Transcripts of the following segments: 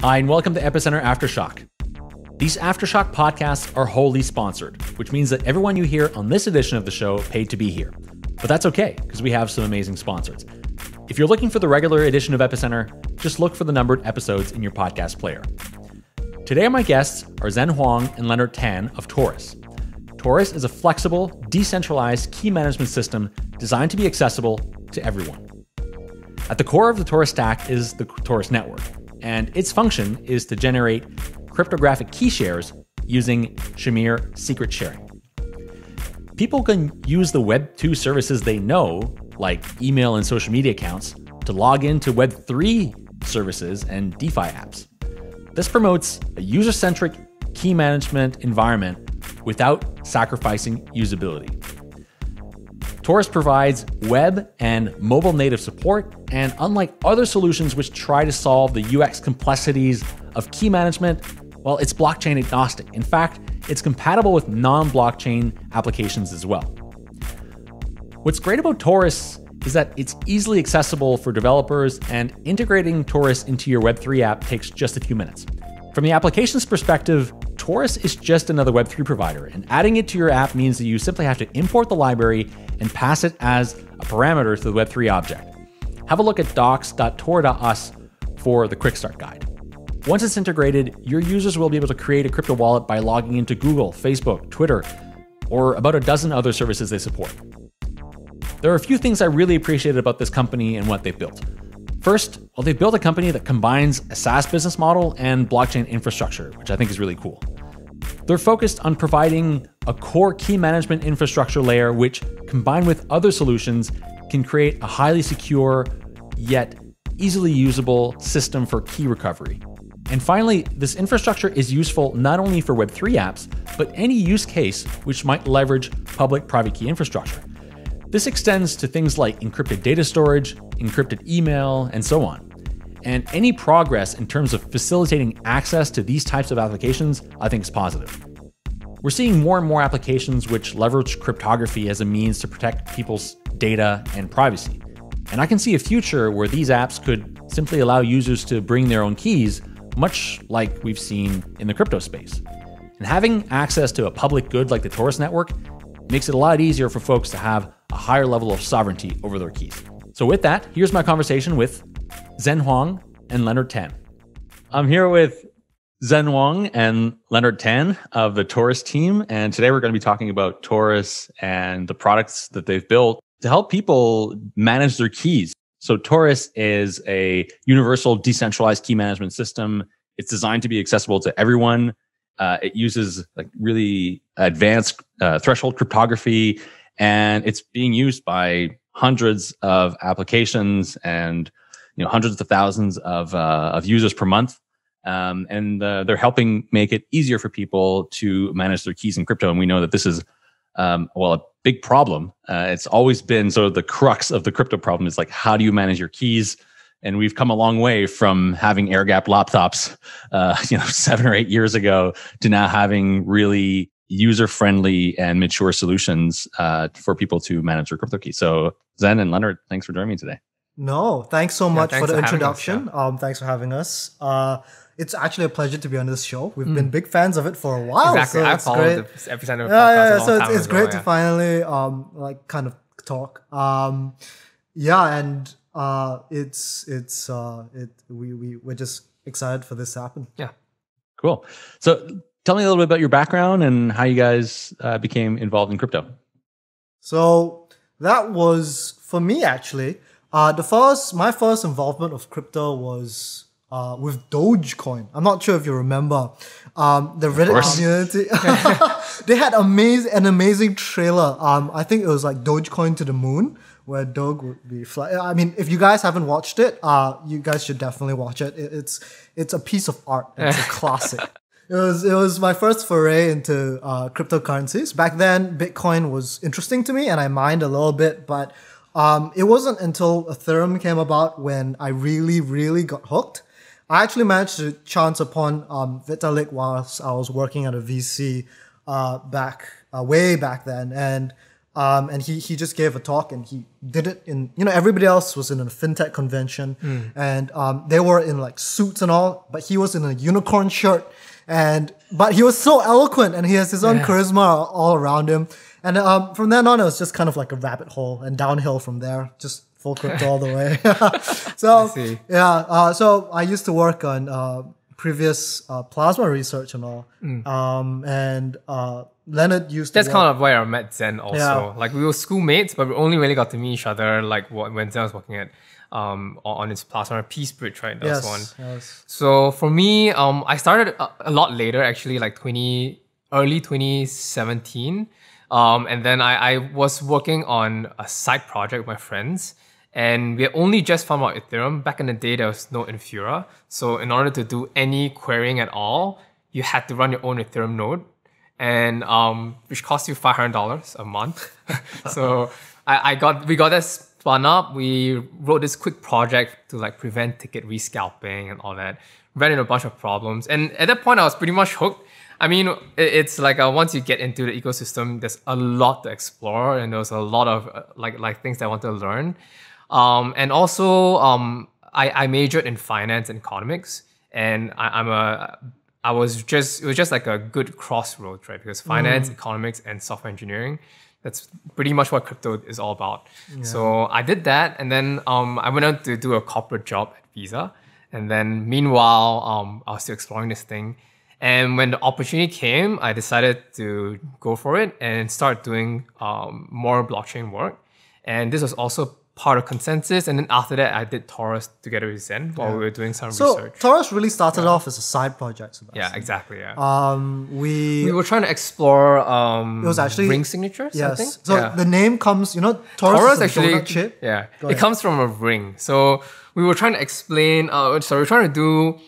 Hi, and welcome to Epicenter Aftershock. These Aftershock podcasts are wholly sponsored, which means that everyone you hear on this edition of the show paid to be here. But that's okay, because we have some amazing sponsors. If you're looking for the regular edition of Epicenter, just look for the numbered episodes in your podcast player. Today, my guests are Zhen Huang and Leonard Tan of Torus. Torus is a flexible, decentralized key management system designed to be accessible to everyone. At the core of the Torus stack is the Torus network, and its function is to generate cryptographic key shares using Shamir secret sharing. People can use the Web2 services they know, like email and social media accounts, to log into Web3 services and DeFi apps. This promotes a user centric key management environment without sacrificing usability. Torus provides web and mobile native support, and unlike other solutions which try to solve the UX complexities of key management, well, it's blockchain agnostic. In fact, it's compatible with non blockchain applications as well. What's great about Torus is that it's easily accessible for developers, and integrating Torus into your Web3 app takes just a few minutes. From the application's perspective, Torus is just another Web3 provider, and adding it to your app means that you simply have to import the library and pass it as a parameter to the Web3 object. Have a look at docs.tor.us for the quick start guide. Once it's integrated, your users will be able to create a crypto wallet by logging into Google, Facebook, Twitter, or about a dozen other services they support. There are a few things I really appreciated about this company and what they've built. First, well, they've built a company that combines a SaaS business model and blockchain infrastructure, which I think is really cool. They're focused on providing a core key management infrastructure layer, which, combined with other solutions, can create a highly secure yet easily usable system for key recovery. And finally, this infrastructure is useful not only for Web3 apps, but any use case which might leverage public private key infrastructure. This extends to things like encrypted data storage, encrypted email, and so on. And any progress in terms of facilitating access to these types of applications, I think is positive. We're seeing more and more applications which leverage cryptography as a means to protect people's data and privacy. And I can see a future where these apps could simply allow users to bring their own keys, much like we've seen in the crypto space. And having access to a public good like the Torus network makes it a lot easier for folks to have a higher level of sovereignty over their keys. So, with that, here's my conversation with Zhen Huang and Leonard Tan. I'm here with Zhen Huang and Leonard Tan of the Torus team. And today we're going to be talking about Torus and the products that they've built to help people manage their keys. So, Torus is a universal decentralized key management system. It's designed to be accessible to everyone. Uh, it uses like really advanced uh, threshold cryptography and it's being used by hundreds of applications and you know hundreds of thousands of uh, of users per month. Um, and uh, they're helping make it easier for people to manage their keys in crypto. And we know that this is um, well a big problem. Uh, it's always been sort of the crux of the crypto problem is like how do you manage your keys? And we've come a long way from having air gap laptops, uh, you know, seven or eight years ago to now having really user friendly and mature solutions uh, for people to manage their crypto key. So, Zhen and Leonard, thanks for joining me today. No, thanks so much yeah, thanks for the for introduction. Us, yeah. um, thanks for having us. Uh, it's actually a pleasure to be on this show. We've mm. been big fans of it for a while. Exactly, so I followed great. the epicenter. Yeah, yeah, yeah. So it's, it's great to finally um like kind of talk. Um, yeah, and uh, it's it's uh, it we we we're just excited for this to happen. Yeah, cool. So tell me a little bit about your background and how you guys uh, became involved in crypto. So that was for me actually. Uh, the first, my first involvement of crypto was uh, with Dogecoin. I'm not sure if you remember. Um, the Reddit community, they had amazing an amazing trailer. Um, I think it was like Dogecoin to the moon, where Doge would be fly. I mean, if you guys haven't watched it, uh, you guys should definitely watch it. it it's it's a piece of art. It's a classic it was it was my first foray into uh, cryptocurrencies. Back then, Bitcoin was interesting to me, and I mined a little bit. But um, it wasn't until Ethereum came about when I really, really got hooked. I actually managed to chance upon um, Vitalik whilst I was working at a VC uh, back uh, way back then, and Um, and he he just gave a talk and he did it in you know everybody else was in a fintech convention. And um, they were in like suits and all, but he was in a unicorn shirt. And but he was so eloquent and he has his own charisma all around him. And um, from then on, it was just kind of like a rabbit hole and downhill from there, just full crypto all the way. so yeah, uh, so I used to work on uh, previous uh, plasma research and all, um, and uh, Leonard used Mm. That's kind of where I met Zhen also. Yeah. Like we were schoolmates, but we only really got to meet each other like when Zhen was working at um on his plasma Peace Bridge, right? That yes, one. yes. So for me, um, I started a, a lot later, actually, like twenty early twenty seventeen, um, and then I, I was working on a side project with my friends, and we had only just found out Ethereum. Back in the day, there was no Infura, so in order to do any querying at all, you had to run your own Ethereum node, and um, which cost you five hundred dollars a month. so I, I got we got that spun up. We wrote this quick project to like prevent ticket rescalping and all that. Ran into a bunch of problems, and at that point, I was pretty much hooked. I mean, it's like uh, once you get into the ecosystem, there's a lot to explore, and there's a lot of uh, like like things that I want to learn. Um, and also, um, I, I majored in finance and economics, and I, I'm a I was just it was just like a good crossroads, right? Because finance, economics, and software engineering, that's pretty much what crypto is all about. So I did that, and then um, I went on to do a corporate job at Visa, and then meanwhile, um, I was still exploring this thing. And when the opportunity came, I decided to go for it and start doing um, more blockchain work. And this was also part of consensus. And then after that, I did Torus together with Zhen while we were doing some So research. Torus really started off as a side project. Sebastian. Yeah, exactly. Yeah. Um, we we were trying to explore um, it was actually ring signatures. I think. Yes. So yeah. the name comes, you know, Torus, Torus actually, shape. yeah, it comes from a ring. So we were trying to explain. Uh, so we we're trying to do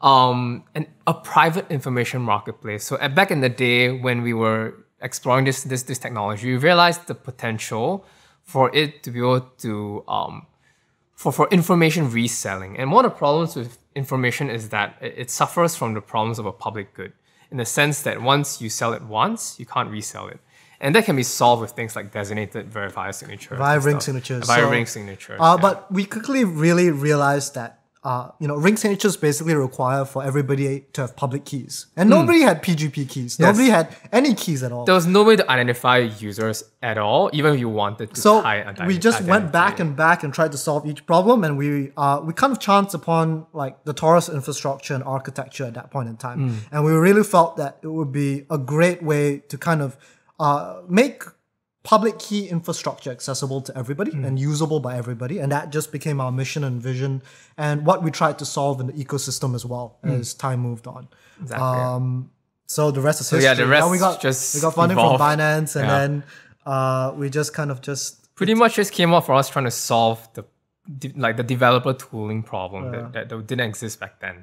um, an, a private information marketplace. So at, back in the day when we were exploring this this this technology, we realized the potential for it to be able to um, for, for information reselling. And one of the problems with information is that it, it suffers from the problems of a public good in the sense that once you sell it once, you can't resell it. And that can be solved with things like designated verified signatures. Via ring signatures. Via So, ring signatures. Uh, yeah. But we quickly really realized that uh, you know ring signatures basically require for everybody to have public keys, and nobody had PGP keys. Nobody had any keys at all. there was no way to identify users at all, even if you wanted to so we just went back and back and tried to solve each problem, and we uh, we kind of chanced upon like the Torus infrastructure and architecture at that point in time, Hmm. and we really felt that it would be a great way to kind of uh, make public key infrastructure accessible to everybody Hmm. and usable by everybody, and that just became our mission and vision, and what we tried to solve in the ecosystem as well as time moved on. Exactly. Um, so the rest is yeah, the rest we got just we got funding evolved. from Binance, and Yeah. then uh, we just kind of just pretty much just came up for us trying to solve the de- like the developer tooling problem that, that, that didn't exist back then.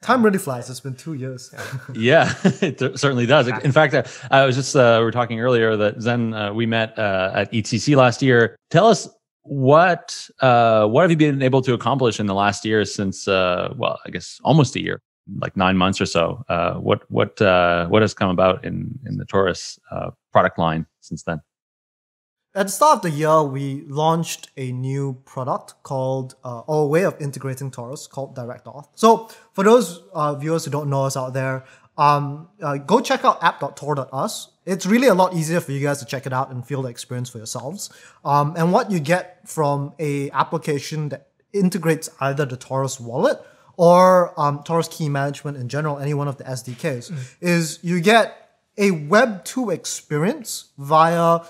Time really flies. It's been two years. Yeah, it certainly does. In fact, uh, I was just uh, we were talking earlier that Zhen uh, we met uh, at ETC last year. Tell us what uh, what have you been able to accomplish in the last year since uh, well, I guess almost a year, like nine months or so. Uh, what what uh, what has come about in in the Torus uh, product line since then? At the start of the year, we launched a new product called, uh, or a way of integrating Torus called Direct Auth. So, for those uh, viewers who don't know us out there, um, uh, go check out app.tor.us. It's really a lot easier for you guys to check it out and feel the experience for yourselves. Um, and what you get from a application that integrates either the Torus wallet or um, Torus key management in general, any one of the SDKs, is you get a Web 2 experience via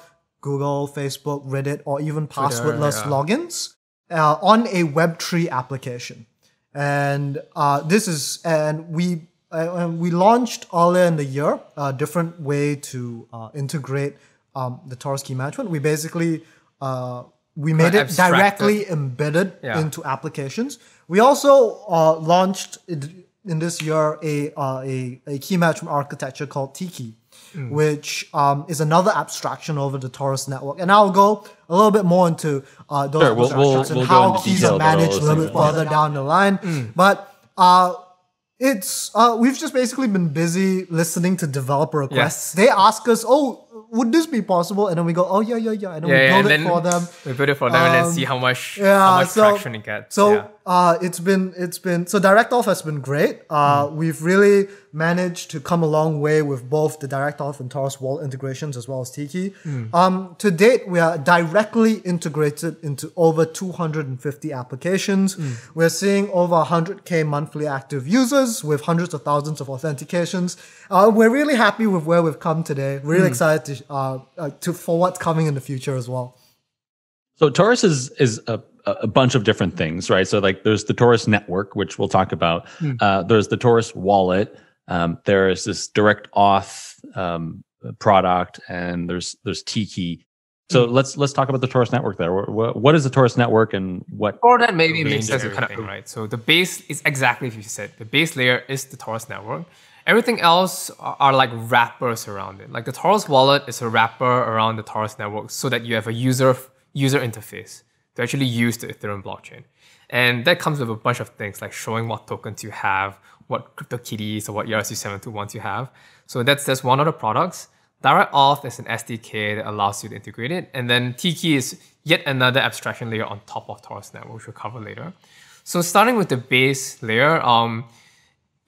Google, Facebook, Reddit, or even passwordless yeah. logins uh, on a Web3 application. And uh, this is, and we uh, we launched earlier in the year a different way to uh, integrate um, the Torus key management. We basically uh, we made it directly embedded Yeah. into applications. We also uh, launched in this year a, uh, a a key management architecture called tKey, Mm. which um, is another abstraction over the Torus network. And I'll go a little bit more into uh, those Sure, we'll- we'll- abstractions we'll and how into keys are managed a little bit further down the line. Mm. But uh, it's uh, we've just basically been busy listening to developer requests. Yes. They ask us, "Oh, would this be possible? And then we go, oh yeah, yeah, yeah, and then Yeah, we build and it for them. We build it for them and then Um, see how much Yeah, how much so, traction it gets. So yeah. Uh, it's been it's been so direct auth has been great. Uh, Hmm. We've really managed to come a long way with both the direct auth and Torus wall integrations as well as tKey. Hmm. Um, to date, we are directly integrated into over 250 applications. Hmm. We're seeing over 100k monthly active users with hundreds of thousands of authentications. Uh, we're really happy with where we've come today. Really Hmm. excited to, uh, uh, to for what's coming in the future as well. So Torus is is a, a bunch of different things, right? So like there's the Torus network, which we'll talk about. Uh, there's the Torus wallet. Um, there is this direct auth um, product, and there's there's tKey. So let's let's talk about the Torus network. There, what, what is the Torus network, and what? Or that maybe range makes sense of to kind of right. So the base is exactly as you said. The base layer is the Torus network. Everything else are, are like wrappers around it. Like the Torus wallet is a wrapper around the Torus network, so that you have a user user interface to actually use the Ethereum blockchain. And that comes with a bunch of things like showing what tokens you have, what CryptoKitties or what ERC721 you have. So that's that's one of the products. Direct Auth is an SDK that allows you to integrate it. And then tKey is yet another abstraction layer on top of Torus Network, which we'll cover later. So starting with the base layer, um,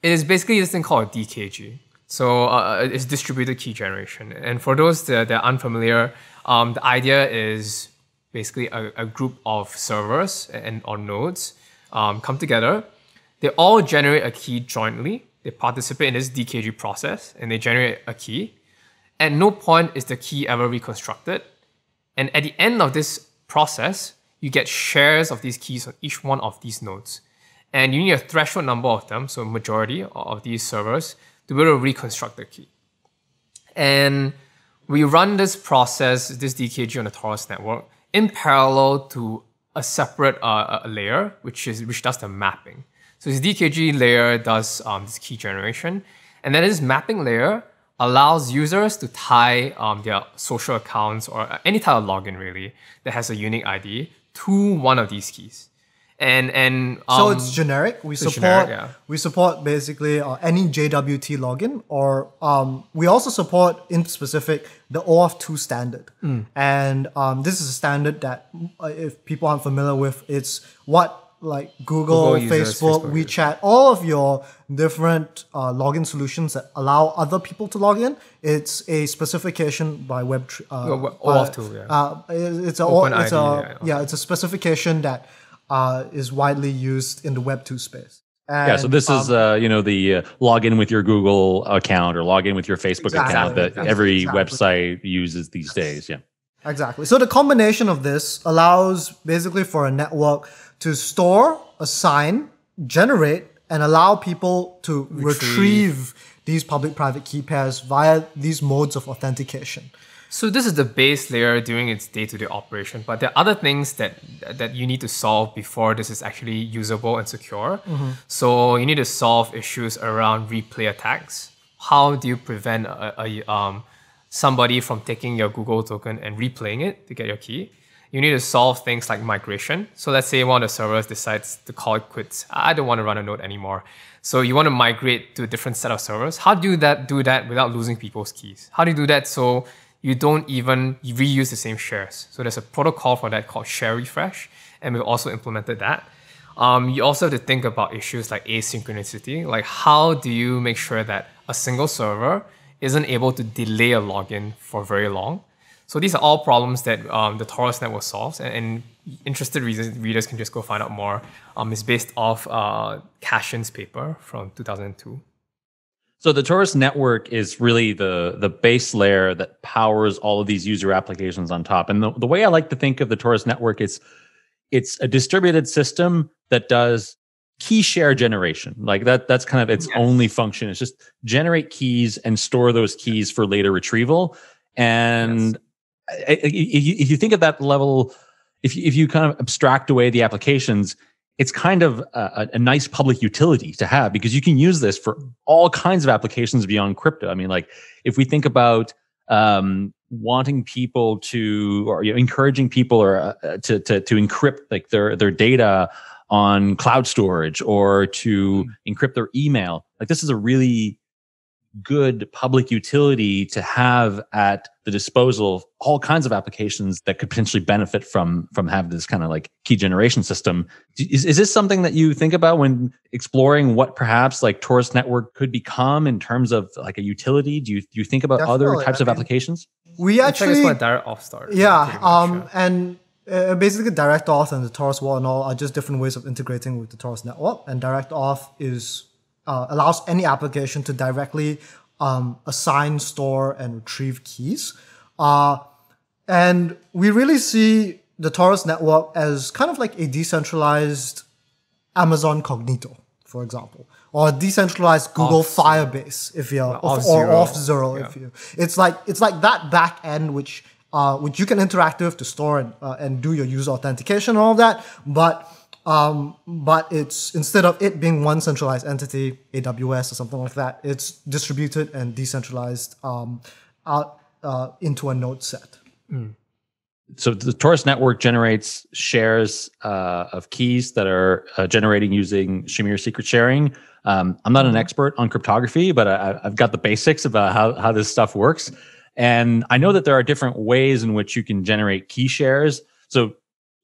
it is basically this thing called DKG. So uh, it's distributed key generation. And for those that, that are unfamiliar, um, the idea is basically a, a group of servers and or nodes um, come together. They all generate a key jointly. They participate in this DKG process and they generate a key. At no point is the key ever reconstructed. And at the end of this process, you get shares of these keys on each one of these nodes. And you need a threshold number of them, so majority of these servers, to be able to reconstruct the key. And we run this process, this DKG on the Torus network, in parallel to a separate uh, a layer, which is which does the mapping. So this DKG layer does um, this key generation, and then this mapping layer allows users to tie um, their social accounts or any type of login really that has a unique ID to one of these keys. And and um, So it's generic. We support generic, yeah. we support basically uh, any JWT login, or um, we also support in specific the OAuth 2 standard. Hmm. And um, this is a standard that, uh, if people aren't familiar with, it's what like Google, Google users, Facebook, Facebook. WeChat, all of your different uh, login solutions that allow other people to log in. It's a specification by Web. Uh, Well, OAuth 2, yeah. uh, it's a Open it's ID, a yeah, yeah, it's a specification that uh, is widely used in the Web two space. Yeah, so And, this is um, uh, you know the uh, log in with your Google account or log in with your Facebook Exactly. account that Exactly. every Exactly. website uses these days. Yeah. Exactly. So the combination of this allows basically for a network to store, assign, generate, and allow people to retrieve, these public-private key pairs via these modes of authentication. So this is the base layer doing its day-to-day operation, but there are other things that that you need to solve before this is actually usable and secure. So you need to solve issues around replay attacks. How do you prevent a, a, um, somebody from taking your Google token and replaying it to get your key? You need to solve things like migration. So let's say one of the servers decides to call it quits. I don't want to run a node anymore. So you want to migrate to a different set of servers. How do you that do that without losing people's keys? How do you do that so you don't even reuse the same shares? So there's a protocol for that called share refresh, and we've also implemented that. Um, you also have to think about issues like asynchronicity. Like how do you make sure that a single server isn't able to delay a login for very long? So these are all problems that um, the Torus network solves, and, and interested readers, readers can just go find out more. Um, it's based off uh, Cachin's paper from 2002. So the Torus network is really the the base layer that powers all of these user applications on top. And the, the way I like to think of the Torus network is it's a distributed system that does key share generation. Like that that's kind of its only function. It's just generate keys and store those keys for later retrieval. And I- if you- if you think at that level, if you, if you kind of abstract away the applications, it's kind of a, a nice public utility to have because you can use this for all kinds of applications beyond crypto. I mean, like if we think about um, wanting people to, or you know, encouraging people or uh, to, to to encrypt like their their data on cloud storage or to encrypt their email, like this is a really good public utility to have at the disposal of all kinds of applications that could potentially benefit from from having this kind of like key generation system. Is, is this something that you think about when exploring what perhaps like Torus network could become in terms of like a utility? Do you do you think about other types I of mean, applications? We I think it's actually my direct auth start. Yeah, pretty much, um, yeah. and uh, basically direct auth and the Torus wall and all are just different ways of integrating with the Torus network. And direct auth is uh, allows any application to directly um, assign, store, and retrieve keys. Uh, and we really see the Torus network as kind of like a decentralized Amazon Cognito, for example, or a decentralized Google Auth- Firebase, if you're or, Auth or Zero. off zero, if you. It's like it's like that back end which uh, which you can interact with to store and uh, and do your user authentication and all of that, but. Um, but it's instead of it being one centralized entity, AWS or something like that, it's distributed and decentralized um, out uh, into a node set. so the Torus network generates shares uh, of keys that are uh, generating using Shamir secret sharing. Um, I'm not an expert on cryptography, but I, I've got the basics about how, how this stuff works. And I know that there are different ways in which you can generate key shares. So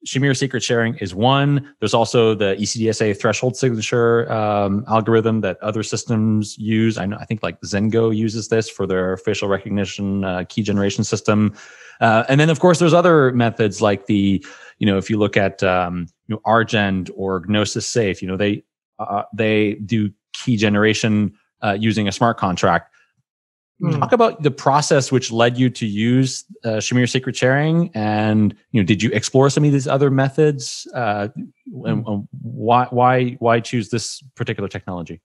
Shamir secret sharing is one. There's also the ECDSA threshold signature um, algorithm that other systems use. I know I think like Zengo uses this for their facial recognition uh, key generation system. Uh, and then of course there's other methods like the you know if you look at um, you know or Gnosis Safe, you know they uh, they do key generation uh, using a smart contract. Hmm. Talk about the process which led you to use uh, Shamir secret sharing, and you know, did you explore some of these other methods? Uh, and, and why why why choose this particular technology?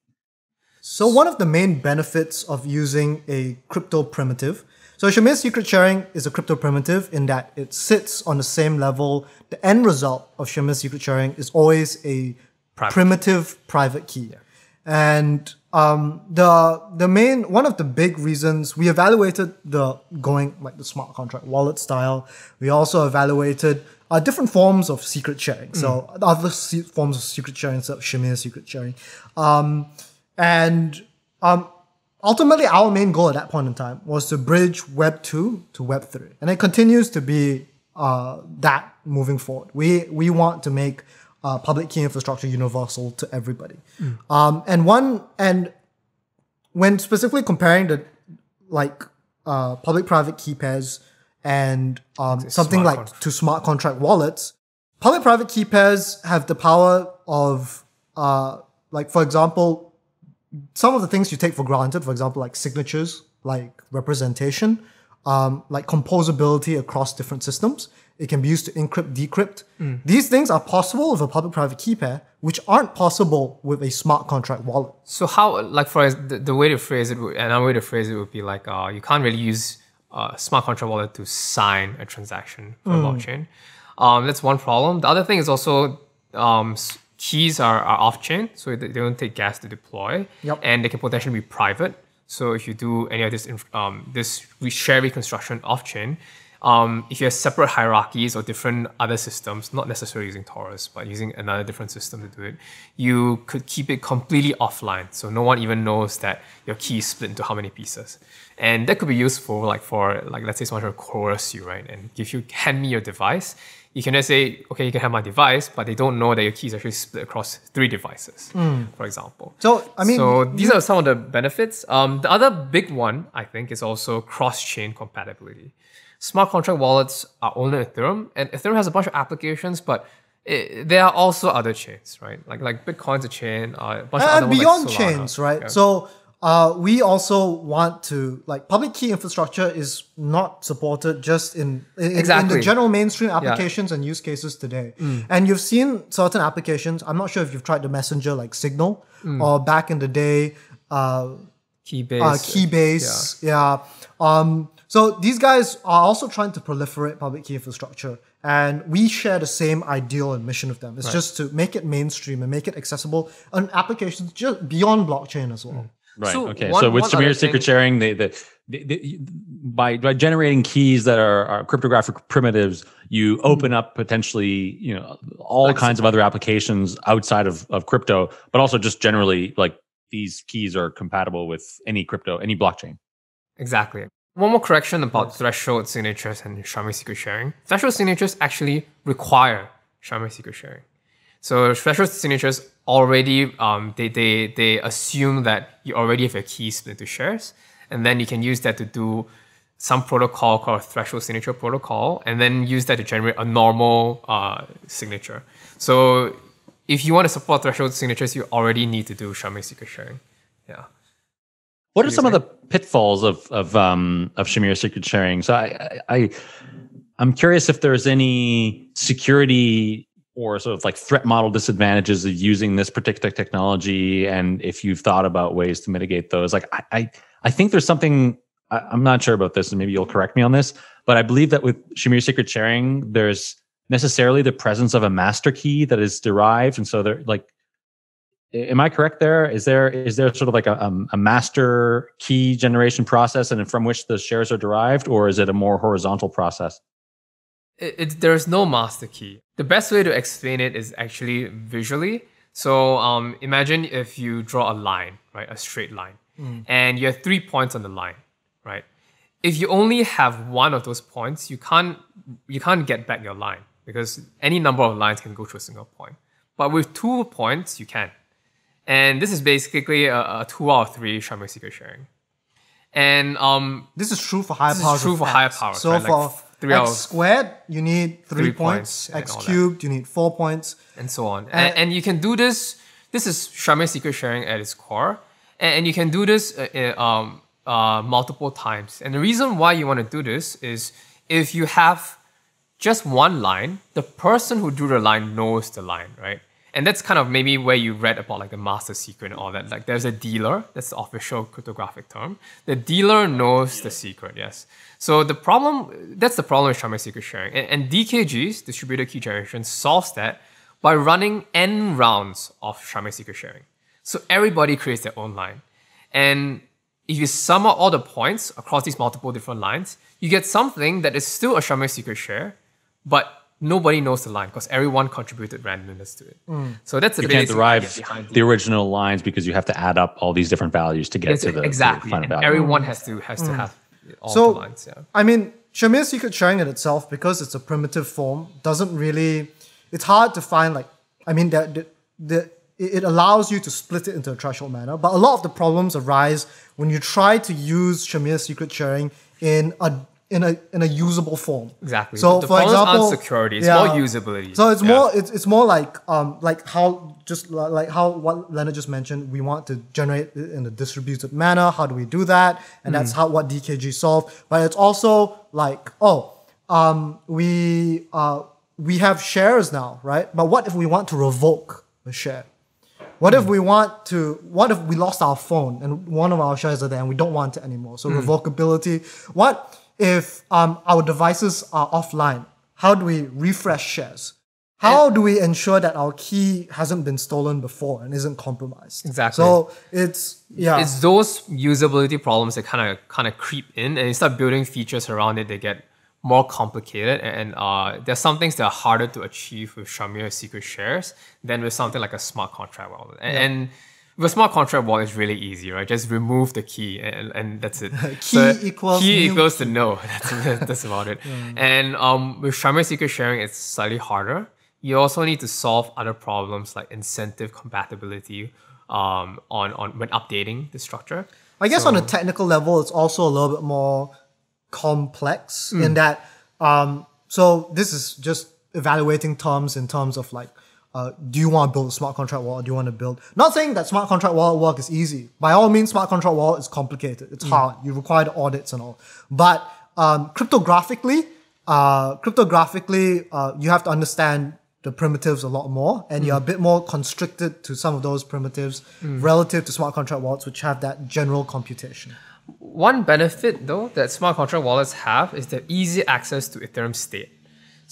So one of the main benefits of using a crypto primitive. So Shamir secret sharing is a crypto primitive in that it sits on the same level. The end result of Shamir secret sharing is always a Private. primitive private key. And um, the the main one of the big reasons we evaluated the going like the smart contract wallet style. We also evaluated uh, different forms of secret sharing. So other se- forms of secret sharing, so Shamir secret sharing. Um, and um, ultimately, our main goal at that point in time was to bridge Web 2 to Web 3. And it continues to be uh, that moving forward. We, we want to make uh, public key infrastructure universal to everybody. Um, and one, and when specifically comparing the like uh, public-private key pairs and um, something like contract. to smart contract wallets, public-private key pairs have the power of, uh, like for example, some of the things you take for granted, for example, like signatures, like representation, um, like composability across different systems. It can be used to encrypt, decrypt. These things are possible with a public-private key pair, which aren't possible with a smart contract wallet. So how, like, for the, the way to phrase it, would- another way to phrase it would be like, uh, you can't really use a smart contract wallet to sign a transaction for a blockchain. Um, that's one problem. The other thing is also um, keys are, are off chain, so they, don't take gas to deploy, Yep. and they can potentially be private. So if you do any of this, um, this re- share reconstruction off chain, um, if you have separate hierarchies or different other systems, not necessarily using Torus, but using another different system to do it, you could keep it completely offline. So no one even knows that your key is split into how many pieces. And that could be useful like for like let's say someone trying to coerce you, right? And give you hand me your device. You can just say, okay, you can have my device, but they don't know that your key is actually split across three devices, for example. So I mean, So these are some of the benefits. Um, the other big one, I think, is also cross-chain compatibility. Smart contract wallets are only on Ethereum, and Ethereum has a bunch of applications, but it, there are also other chains, right? Like like Bitcoin's a chain, uh, a bunch of other and beyond like chains, right? Yeah. So uh, we also want to like public key infrastructure is not supported just in in, in the general mainstream applications and use cases today. Mm. And you've seen certain applications. I'm not sure if you've tried the messenger like Signal Mm. or back in the day. Uh, Keybase, uh, Keybase. Yeah. Um, so these guys are also trying to proliferate public key infrastructure, and we share the same ideal and mission with them. It's just to make it mainstream and make it accessible on applications just beyond blockchain as well. Mm. Right. So okay. one- so with one other Shamir secret thing- sharing, they, the, the, the, by by generating keys that are, are cryptographic primitives, you mm-hmm. open up potentially you know all kinds of other applications outside of, of crypto, but also just generally like these keys are compatible with any crypto, any blockchain. Exactly. One more correction about threshold signatures and Shamir secret sharing. Threshold signatures actually require Shamir secret sharing. So threshold signatures already um, they, they they assume that you already have your key split into shares, and then you can use that to do some protocol called threshold signature protocol, and then use that to generate a normal uh, signature. So if you want to support threshold signatures, you already need to do Shamir secret sharing. Yeah. What are some of the pitfalls of of um, of Shamir secret sharing? So I, I I'm curious if there's any security or sort of like threat model disadvantages of using this particular technology, and if you've thought about ways to mitigate those. Like I I, I think there's something I, I'm not sure about this, and maybe you'll correct me on this, but I believe that with Shamir secret sharing, there's necessarily the presence of a master key that is derived, and so they're like am I correct there? Is there is there sort of like a, um, a master key generation process, and from which the shares are derived, or is it a more horizontal process? It, it, there's no master key. The best way to explain it is actually visually. So um, imagine if you draw a line, right, a straight line, mm. and you have three points on the line, right. If you only have one of those points, you can't you can't get back your line because any number of lines can go to a single point. But with two points, you can. And this is basically a, a two out of three Shamir secret sharing. And um, this is true for higher powers. true for higher powers. So right? for like three x squared, you need three, three points. points x cubed, you need four points, and so on. And, and, and you can do this. This is Shamir secret sharing at its core, and, and you can do this uh, um, uh, multiple times. And the reason why you want to do this is if you have just one line, the person who drew the line knows the line, right? And that's kind of maybe where you read about like the master secret and all that. Like there's a dealer, that's the official cryptographic term. The dealer knows the secret, yes. So the problem, that's the problem with Shamir secret sharing. And, and DKG's, distributed key generation, solves that by running n rounds of Shamir secret sharing. So everybody creates their own line. And if you sum up all the points across these multiple different lines, you get something that is still a Shamir secret share, but nobody knows the line because everyone contributed randomness to it. Mm. So that's the you can't derive the original lines because you have to add up all these different values to get it's, to the exactly. To the final everyone has to has mm. to have all so, the lines. Yeah. I mean, Shamir secret sharing in itself because it's a primitive form doesn't really. It's hard to find like. I mean, that the, the it allows you to split it into a threshold manner, but a lot of the problems arise when you try to use Shamir secret sharing in a in a in a usable form. Exactly. So the for example, security, it's yeah, more usability. So it's yeah. more it's, it's more like um like how just like how what Leonard just mentioned. We want to generate it in a distributed manner. How do we do that? And mm. that's how what DKG solved. But it's also like oh um we uh we have shares now, right? But what if we want to revoke the share? What if mm. we want to? What if we lost our phone and one of our shares are there and we don't want it anymore? So mm. revocability. What if um, our devices are offline? How do we refresh shares? How do we ensure that our key hasn't been stolen before and isn't compromised? Exactly. So it's yeah. It's those usability problems that kind of kind of creep in, and you start building features around it. They get more complicated, and uh, there's some things that are harder to achieve with Shamir secret shares than with something like a smart contract wallet. And, yeah. and with smart contract wallet is really easy, right? Just remove the key and, and that's it. key so equals key equals to no. That's, that's about it. Yeah. And um, with Shamir secret sharing, it's slightly harder. You also need to solve other problems like incentive compatibility um, on, on when updating the structure. I guess so, on a technical level, it's also a little bit more complex mm. in that. Um, so this is just evaluating terms in terms of like uh, do you want to build a smart contract wallet? Do you want to build? Not saying that smart contract wallet work is easy. By all means, smart contract wallet is complicated. It's mm. hard. You require audits and all. But um, cryptographically, uh, cryptographically, uh, you have to understand the primitives a lot more, and mm. you're a bit more constricted to some of those primitives mm. relative to smart contract wallets, which have that general computation. One benefit, though, that smart contract wallets have is the easy access to Ethereum state.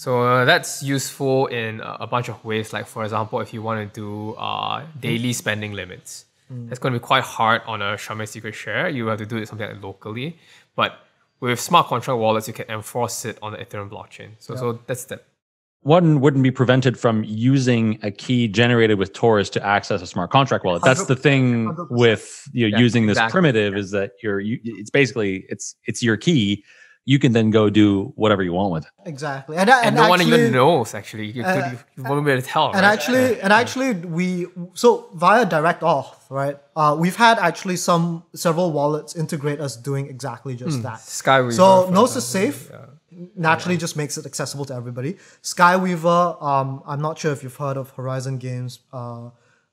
So uh, that's useful in a bunch of ways. Like for example, if you want to do uh, daily spending limits, mm. it's going to be quite hard on a Shamir secret share. You have to do it something like locally. But with smart contract wallets, you can enforce it on the Ethereum blockchain. So so that's that. one wouldn't be prevented from using a key generated with Torus to access a smart contract wallet. That's the thing with you know, Yeah, using this exactly. primitive is that you're you, it's basically it's it's your key. You can then go do whatever you want with it. Exactly, and, and, and no one even knows actually. You, uh, could, you won't be able to tell. And right? actually, and actually, we so via direct auth, right? Uh, we've had actually some several wallets integrate us doing exactly just Hmm. that. Skyweaver, So for Gnosis example, Safe yeah. naturally just makes it accessible to everybody. Skyweaver, um, I'm not sure if you've heard of Horizon Games, uh,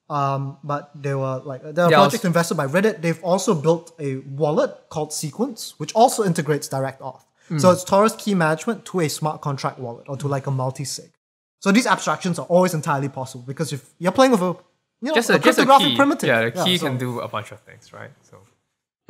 um, but they were like they're a Yeah, was- project invested by Reddit. They've also built a wallet called Sequence, which also integrates direct auth. Hmm. So it's Torus key management to a smart contract wallet or to like a multi-sig. So these abstractions are always entirely possible because if you're playing with a you know just a, a, just a cryptographic key. primitive, Yeah, the key so- can do a bunch of things, right? So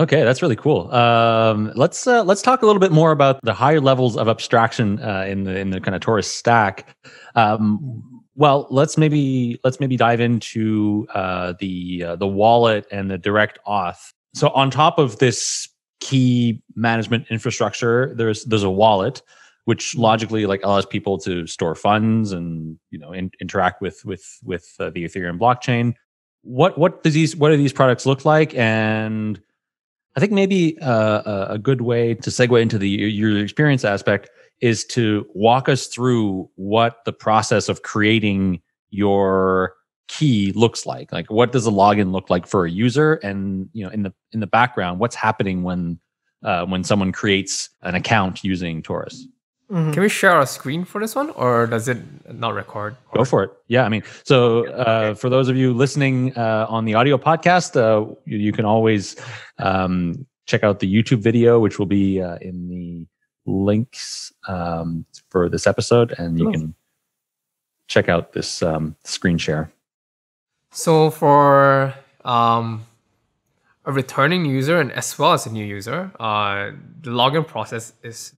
Okay, that's really cool. Um, let's uh, let's talk a little bit more about the higher levels of abstraction uh, in the in the kind of Torus stack. Um, well, let's maybe let's maybe dive into uh, the uh, the wallet and the direct auth. So on top of this key management infrastructure, there's there's a wallet which logically like allows people to store funds and you know in, interact with with with uh, the Ethereum blockchain. What what does these what do these products look like and I think maybe uh, a- good way to segue into the your experience aspect is to walk us through what the process of creating your key looks like. Like, what does a login look like for a user, and you know, in the in the background, what's happening when uh, when someone creates an account using Torus? Mm-hmm. can we share our screen for this one, or does it not record? Go for it. Yeah, I mean, so uh, for those of you listening uh, on the audio podcast, uh, you, you can always um, check out the YouTube video, which will be uh, in the links um, for this episode, and you Cool. can check out this um, screen share. So for um, a returning user and as well as a new user, uh, the login process is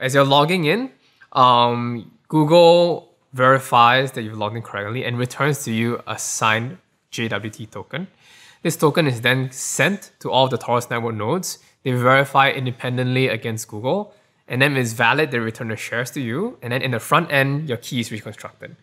as you're logging in, um, Google verifies that you've logged in correctly and returns to you a signed JWT token. This token is then sent to all of the Torus network nodes. They verify independently against Google, and then it's valid, they return the shares to you. And then in the front end, your key is reconstructed.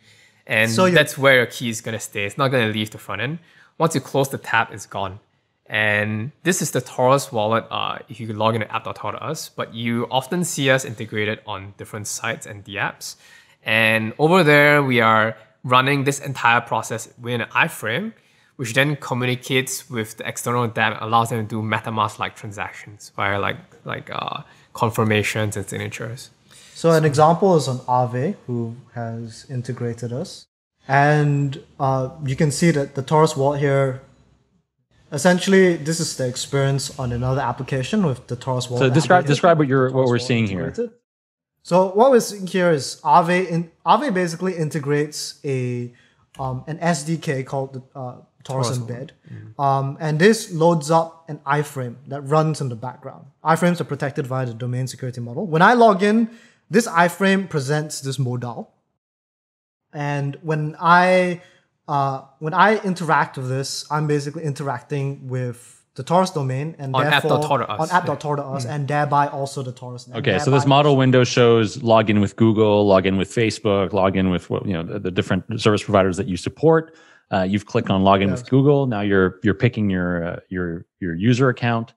And So that's where your key is going to stay. It's not going to leave the front end. Once you close the tab, it's gone. And this is the Torus wallet. Uh, if you log in to app.tor.us, but you often see us integrated on different sites and the apps. And over there, we are running this entire process within an iframe, which then communicates with the external DApp, allows them to do MetaMask-like transactions via like like uh, confirmations and signatures. So an example is on Aave, who has integrated us, and uh, you can see that the Torus wallet here. Essentially, this is the experience on another application with the Torus wallet. So describe describe what you're what we're wallet seeing here. So what we're seeing here is Aave. In, Aave basically integrates a um, an SDK called the uh, Torus Torus Embed, um, and this loads up an iframe that runs in the background. Iframes are protected via the domain security model. When I log in, this iframe presents this modal, and when I uh, when I interact with this, I'm basically interacting with the Torus domain and On therefore app.tor.us, on app.tor.us and thereby also the Torus. and Okay, so this model window shows login with Google, login with Facebook, login with what you know the, the different service providers that you support. Uh, you've clicked on login with Google. Now you're you're picking your uh, your your user account.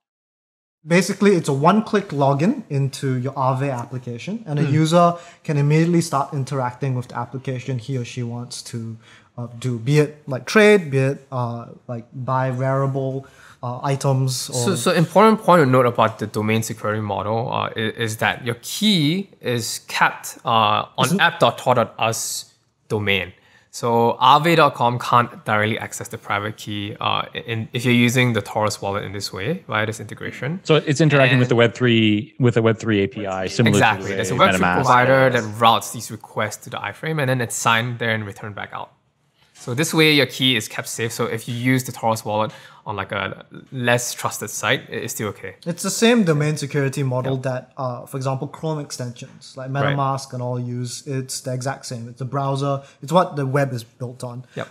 Basically, it's a one-click login into your Aave application, and a user can immediately start interacting with the application he or she wants to uh, do, be it like trade, be it uh, like buy wearable uh, items. Or, So, so important point to note about the domain security model uh, is, is that your key is kept uh, on app.tor.us domain. So Aave.com can't directly access the private key uh, in, if you're using the Torus wallet in this way via this integration. So it's interacting with the Web three with the Web three API, similar Exactly. to There's a Web3 MetaMask. provider that routes these requests to the iframe and then it's signed there and returned back out. So this way your key is kept safe. So if you use the Torus wallet on like a less trusted site, it's still okay. It's the same domain security model that, uh, for example, Chrome extensions like MetaMask and all use. It's the exact same. It's a browser. It's what the web is built on. Yep.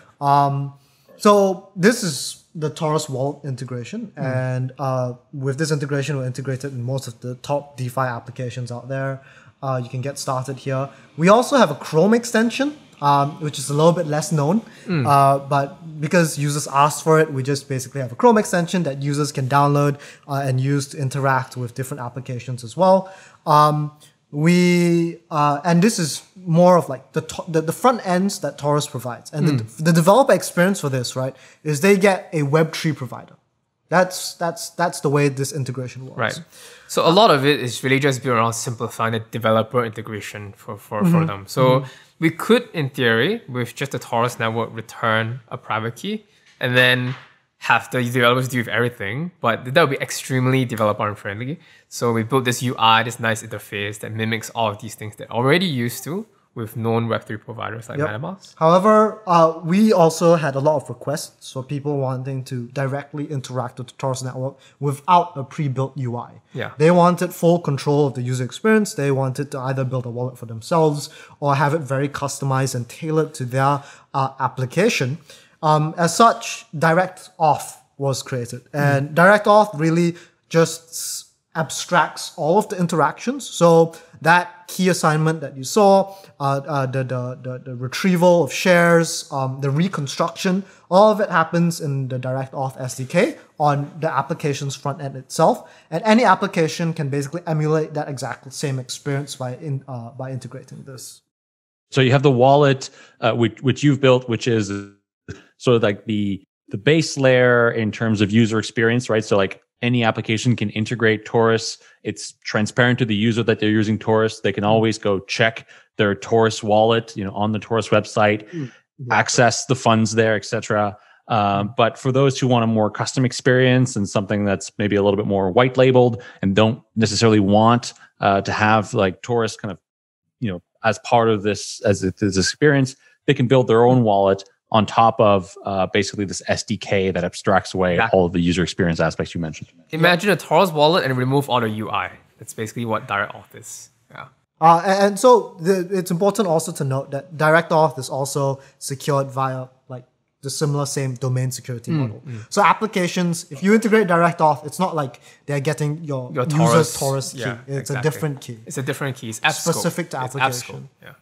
So this is the Torus wallet integration, and uh, with this integration, we're integrated in most of the top DeFi applications out there. Uh, you can get started here. We also have a Chrome extension, um, which is a little bit less known, uh, but because users ask for it, we just basically have a Chrome extension that users can download uh, and use to interact with different applications as well. Um, we uh, and this is more of like the, to- the the front ends that Torus provides, and the, the developer experience for this right is they get a Web3 provider. That's that's that's the way this integration works. Right. So a lot of it is really just built around simplifying the developer integration for, for, Mm-hmm. for them. So we could, in theory, with just the Torus network, return a private key and then have the developers do with everything, but that would be extremely developer unfriendly. So we built this UI, this nice interface that mimics all of these things that already used to with known Web3 providers like Yep. MetaMask. However, uh, we also had a lot of requests for people wanting to directly interact with the Torus network without a pre-built UI. Yeah. They wanted full control of the user experience. They wanted to either build a wallet for themselves or have it very customized and tailored to their uh, application. Um, as such, Direct Auth was created, and Direct Auth really just abstracts all of the interactions. So that key assignment that you saw, uh, uh, the, the, the, the retrieval of shares, um, the reconstruction, all of it happens in the Direct Auth SDK on the application's front end itself. And any application can basically emulate that exact same experience by, in, uh, by integrating this. So you have the wallet, uh, which which you've built, which is sort of like the the base layer in terms of user experience, right? So like any application can integrate Torus. It's transparent to the user that they're using Torus. They can always go check their Torus wallet, you know, on the Torus website, access the funds there, etc. Um, but for those who want a more custom experience and something that's maybe a little bit more white labeled and don't necessarily want uh, to have like Torus kind of, you know, as part of this as this experience, they can build their own wallet on top of uh, basically this SDK that abstracts away Exactly. all of the user experience aspects you mentioned. Imagine a Torus wallet and remove all the UI. That's basically what Direct Auth is. Yeah. Uh, and, and so the, it's important also to note that direct auth is also secured via like the similar same domain security Mm, model. So applications, if you integrate direct auth, it's not like they're getting your, Your user's Torus, Torus key. yeah, it's exactly. a different key. It's a different key. It's app scope. Specific to application. scope. Yeah.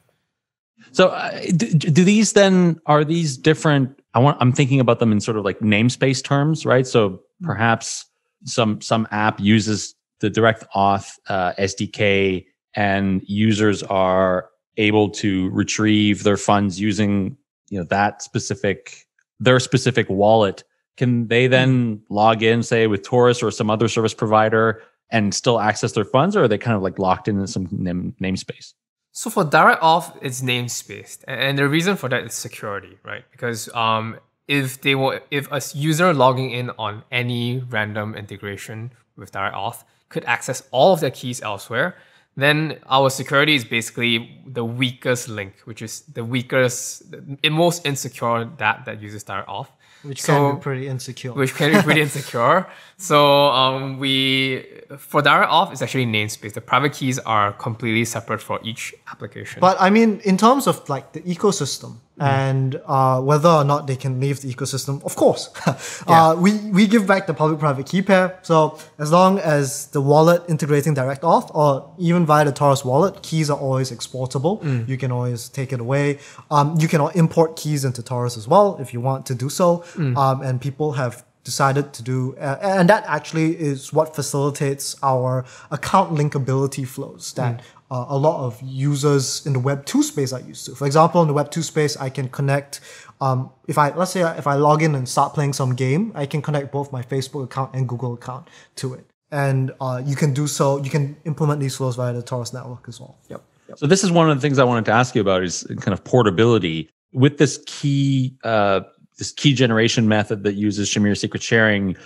So uh, do, do these then are these different? I want. I'm thinking about them in sort of like namespace terms, right? So perhaps some some app uses the direct auth uh, SDK, and users are able to retrieve their funds using you know that specific their specific wallet. Can they then log in, say, with Torus or some other service provider, and still access their funds, or are they kind of like locked in some name, namespace? So for direct auth, it's namespace, and the reason for that is security, right? Because um, if they were, if a user logging in on any random integration with direct auth could access all of their keys elsewhere, then our security is basically the weakest link, which is the weakest, the most insecure that that uses direct auth. Which So- can be pretty insecure. which can be pretty insecure. So um, we for direct auth, it's actually namespace. The private keys are completely separate for each application. But I mean, in terms of like the ecosystem. And uh, whether or not they can leave the ecosystem, of course, uh, we we give back the public-private key pair. So as long as the wallet integrating direct auth or even via the Torus wallet, keys are always exportable. Mm. You can always take it away. Um, you can import keys into Torus as well if you want to do so. Mm. Um, and people have decided to do, uh, and that actually is what facilitates our account linkability flows that Mm. Uh, a lot of users in the Web two space are used to. For example, in the Web two space, I can connect. Um, if I let's say if I log in and start playing some game, I can connect both my Facebook account and Google account to it, and uh, you can do so. You can implement these flows via the Torus network as well. yep. So this is one of the things I wanted to ask you about is kind of portability with this key uh, this key generation method that uses Shamir secret sharing.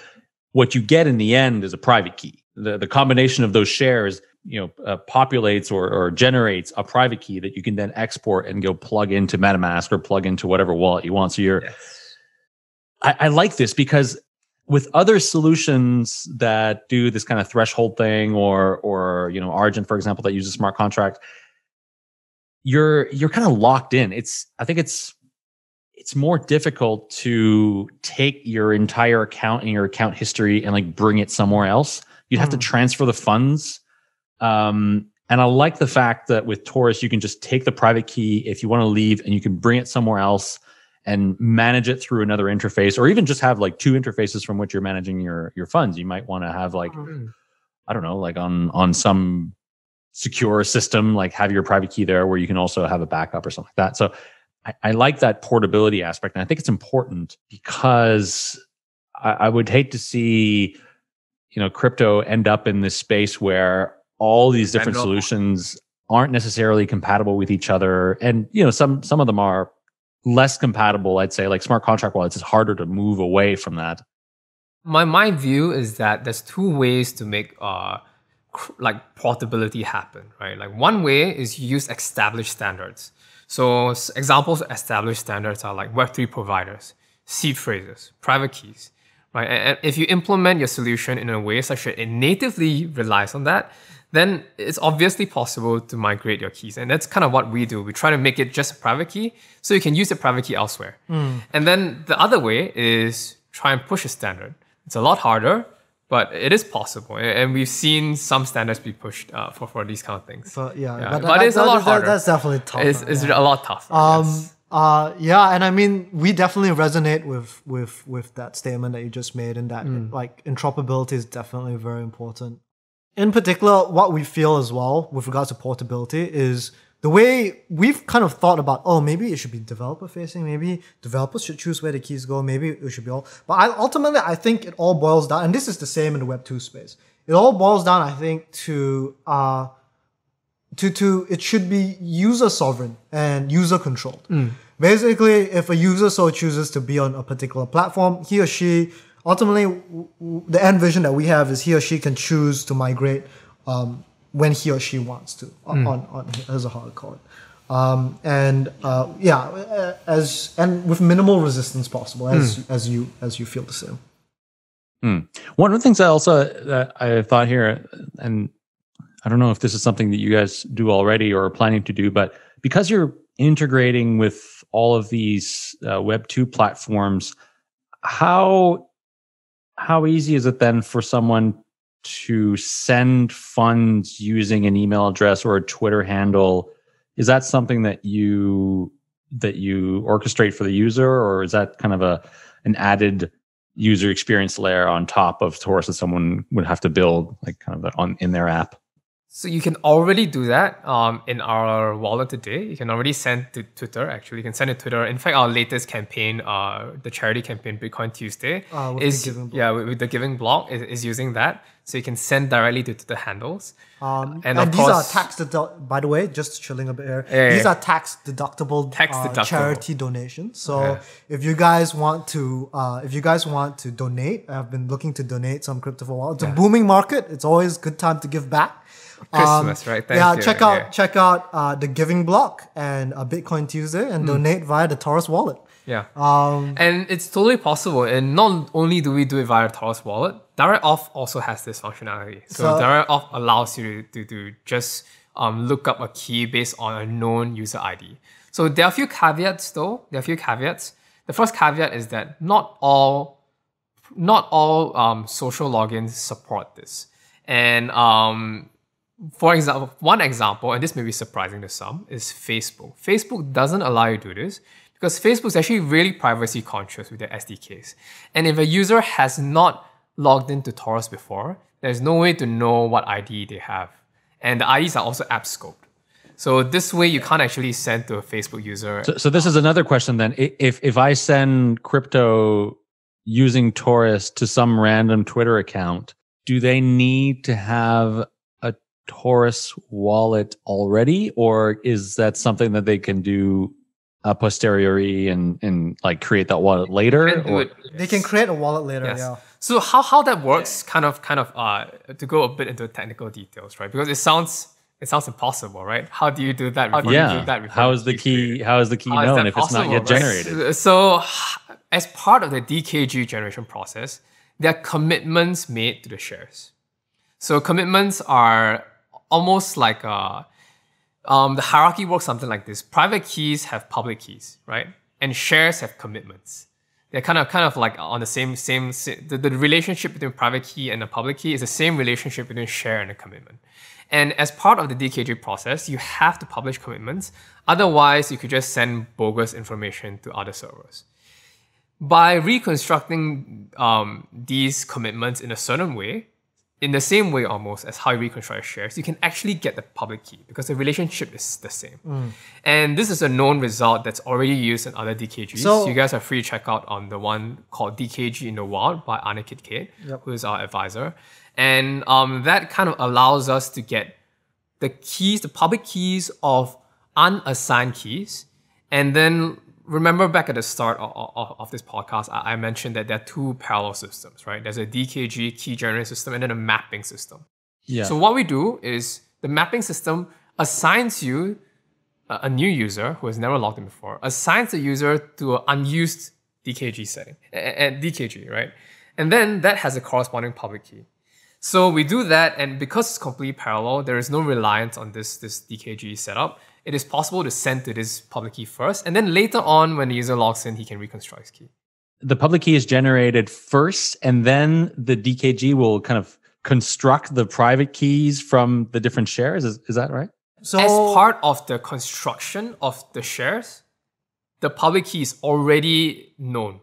What you get in the end is a private key. The the combination of those shares, you know, uh, populates or, or generates a private key that you can then export and go plug into MetaMask or plug into whatever wallet you want. So you're Yes. I, I like this because with other solutions that do this kind of threshold thing or or you know Argent for example that uses smart contract you're you're kind of locked in it's I think it's it's more difficult to take your entire account and your account history and like bring it somewhere else you'd have to Mm. transfer the funds um And I like the fact that with Torus, you can just take the private key if you want to leave and you can bring it somewhere else and manage it through another interface or even just have like two interfaces from which you're managing your your funds. You might want to have like Mm. I don't know, like on on some secure system, like have your private key there where you can also have a backup or something like that. So I, I like that portability aspect. And I think it's important because I, I would hate to see, you know, crypto end up in this space where all these different solutions aren't necessarily compatible with each other. And, you know, some some of them are less compatible, I'd say, like smart contract wallets, it's harder to move away from that. my my view is that there's two ways to make uh cr- like portability happen right? Like one way is you use established standards. So examples of established standards are like web3 providers seed phrases private keys right? And if you implement your solution in a way such that it natively relies on that then it's obviously possible to migrate your keys and that's kind of what we do we try to make it just a private key so you can use the private key elsewhere and then the other way is try and push a standard it's a lot harder, but it is possible, and we've seen some standards be pushed uh, for for these kind of things. But yeah, Yeah, but, but that- it's a lot that- harder. That's definitely tough. it's it's a lot tougher. Um, yes. uh, yeah, and I mean, we definitely resonate with with with that statement that you just made, and that Hmm. like interoperability is definitely very important. In particular, what we feel as well with regards to portability is the way we've kind of thought about. Oh, maybe it should be developer facing. Maybe developers should choose where the keys go. Maybe it should be all. But I, ultimately, I think it all boils down, and this is the same in the Web two space. It all boils down, I think, to uh, to to it should be user sovereign and user controlled. Basically, if a user so chooses to be on a particular platform, he or she ultimately w- w- the end vision that we have is he or she can choose to migrate um, when he or she wants to on on, on as a hard code. Um, and uh, yeah, as and with minimal resistance possible, as as you as you feel the same. One of the things I also I thought here, and I don't know if this is something that you guys do already or are planning to do, but because you're integrating with all of these uh, Web two platforms, how how easy is it then for someone to send funds using an email address or a Twitter handle? Is that something that you that you orchestrate for the user, or is that kind of a an added user experience layer on top of Torus that someone would have to build, like kind of on in their app. So you can already do that um, in our wallet today. You can already send to Twitter. Actually, you can send to Twitter. In fact, our latest campaign, uh, the charity campaign Bitcoin Tuesday, Uh, with the is giving block. yeah with, with the giving block is, is using that. So you can send directly to the handles. Um, And and of these course- are tax deduct. By the way, just chilling a bit here. Yeah, these yeah. are tax deductible, Tax uh, deductible. charity donations. So Okay. if you guys want to, uh, if you guys want to donate, I've been looking to donate some crypto for a while. It's a booming market. It's always a good time to give back. Um, Christmas, right? Thank yeah, you. check out Yeah. check out uh, the Giving Block and uh, Bitcoin Tuesday and donate via the Torus wallet. Yeah. Um, and it's totally possible. And not only do we do it via Torus wallet, Direct Auth also has this functionality. So, So- Direct Auth allows you to, to, to just um, look up a key based on a known user ID. So there are a few caveats though. There are a few caveats. The first caveat is that not all not all um, social logins support this. And um, for example, one example, and this may be surprising to some, is Facebook. Facebook doesn't allow you to do this because Facebook is actually really privacy conscious with their SDKs. And if a user has not logged into Torus before, there's no way to know what ID they have. And the IDs are also app scoped. So this way, you can't actually send to a Facebook user. So, so this is another question then. If if I send crypto using Torus to some random Twitter account, do they need to have Torus wallet already, or is that something that they can do a posteriori and and like create that wallet later? and do or- it- they can create a wallet later. Yes. Yeah. So how, how that works, kind of kind of uh, to go a bit into technical details, right? Because it sounds it sounds impossible, right? How do you do that? Before you yeah. do that before How the is the key's key? created? How is the key How is known that if it's not yet possible, right? generated? So, as part of the DKG generation process, there are commitments made to the shares. So commitments are almost like a, um, the hierarchy works something like this. Private keys have public keys, right? And shares have commitments. They're kind of kind of like on the same same the, the relationship between private key and the public key is the same relationship between share and a commitment. And as part of the DKG process, you have to publish commitments. Otherwise, you could just send bogus information to other servers. By reconstructing um, these commitments in a certain way, in the same way almost as how you reconstruct shares, you can actually get the public key because the relationship is the same. Mm. And this is a known result that's already used in other DKGs. So- you guys are free to check out on the one called DKG in the Wild by Aniket Kate, Yep. who is our advisor. And um, that kind of allows us to get the keys, the public keys of unassigned keys. And then remember back at the start of, of, of this podcast, I, I mentioned that there are two parallel systems, right? There's a DKG key generating system and then a mapping system. Yeah. So what we do is the mapping system assigns you a, a new user who has never logged in before, assigns the user to an unused DKG setting, and DKG, right? And then that has a corresponding public key. So we do that, and because it's completely parallel, there is no reliance on this, this DKG setup. It is possible to send to this public key first, and then later on, when the user logs in, he can reconstruct his key. the public key is generated first, and then the DKG will kind of construct the private keys from the different shares. Is, is that right? So As part of the construction of the shares, the public key is already known.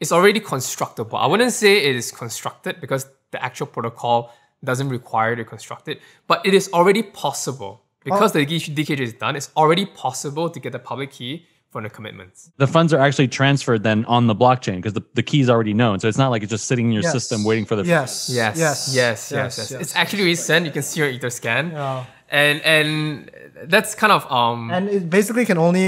It's already constructible. I wouldn't say it is constructed because the actual protocol doesn't require to construct it, but it is already possible. Because the DKG is done, it's already possible to get the public key from the commitments. The funds are actually transferred then on the blockchain because the, the key is already known. So it's not like it's just sitting in your Yes. system waiting for the. yes, Yes, yes, yes, yes, yes. It's actually resent. You can see your Etherscan, Yeah. and and that's kind of um and it basically can only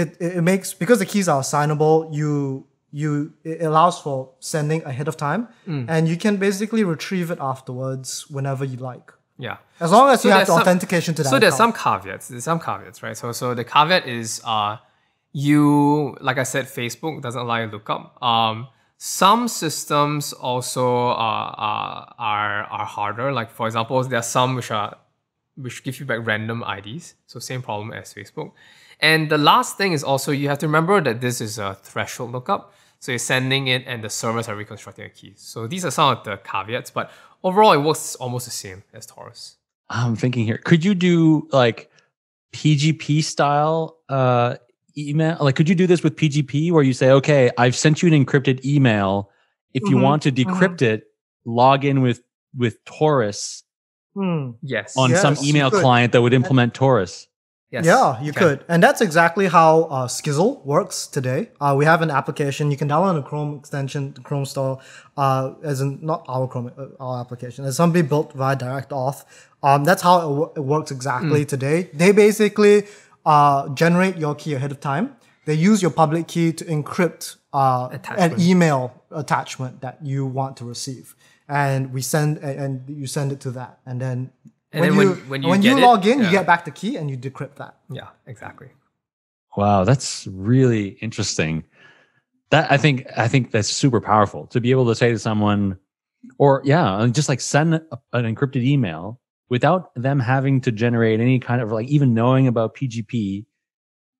it, it it makes because the keys are assignable you you it allows for sending ahead of time Mm. and you can basically retrieve it afterwards whenever you like yeah. as long as you have the some- authentication to that So there's account. some caveats. There's some caveats, right? So so the caveat is uh you like I said, Facebook doesn't allow you to look up. Um some systems also uh, uh, are are harder. Like for example, there are some which are which give you back random IDs. So same problem as Facebook. And the last thing is also you have to remember that this is a threshold lookup. So you're sending it and the servers are reconstructing the keys. So these are some of the caveats, but overall it works almost the same as Torus. I'm thinking here. Could you do like PGP style uh, email? Like, could you do this with PGP where you say, okay, I've sent you an encrypted email. If you Mhm, want to decrypt it, log in with with Torus Hmm. Yes. on some Yes, you email client that would implement Torus. Yes. Yeah, you Okay. could. And that's exactly how uh, Skizzle works today. Uh, we have an application. You can download a Chrome extension, the Chrome store, uh, as in not our Chrome, uh, our application. It's somebody built via DirectAuth. Um, that's how it, wo- it works exactly today. They basically uh, generate your key ahead of time. They use your public key to encrypt uh, an email attachment that you want to receive. And we send, and you send it to that. And then And when, then you, when- when you get it, log in, you get back the key and you decrypt that. Yeah, exactly. Wow, that's really interesting. That I think I think that's super powerful to be able to say to someone, or yeah, just like send a, an encrypted email without them having to generate any kind of like even knowing about PGP,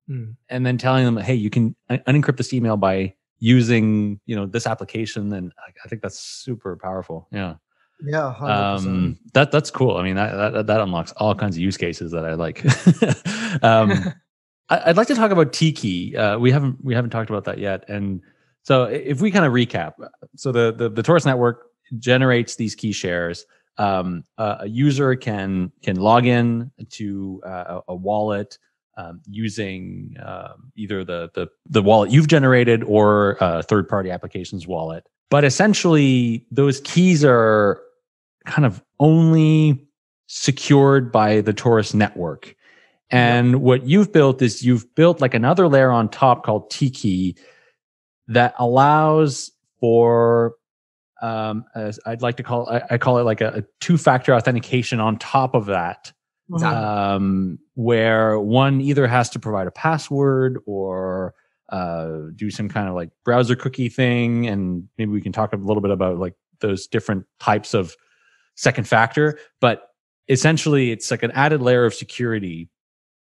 Hmm. and then telling them, hey, you can unencrypt this email by using you know this application. And I, I think that's super powerful. Yeah. Yeah, 100%. Um, that that's cool. I mean, that, that that unlocks all kinds of use cases that I like. um, I, I'd like to talk about tKey. Uh, we haven't we haven't talked about that yet. And so, if we kind of recap, so the the, the Torus network generates these key shares. Um, uh, a user can can log in to uh, a, a wallet um, using um, either the, the the wallet you've generated or a third party applications wallet. But essentially, those keys are kind of only secured by the Torus network. And what you've built is you've built like another layer on top called tKey that allows for um, as I'd like to call I, I call it like a, a two-factor authentication on top of that um, where one either has to provide a password or uh, do some kind of like browser cookie thing, and maybe we can talk a little bit about like those different types of second factor. But essentially, it's like an added layer of security.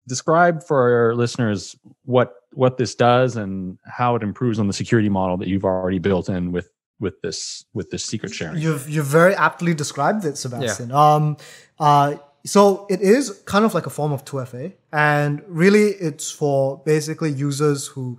Describe for our listeners what what this does and how it improves on the security model that you've already built in with with this with this secret sharing. You've you've very aptly described it, Sebastian. Um, uh, so it is kind of like a form of 2FA, and really it's for basically users who,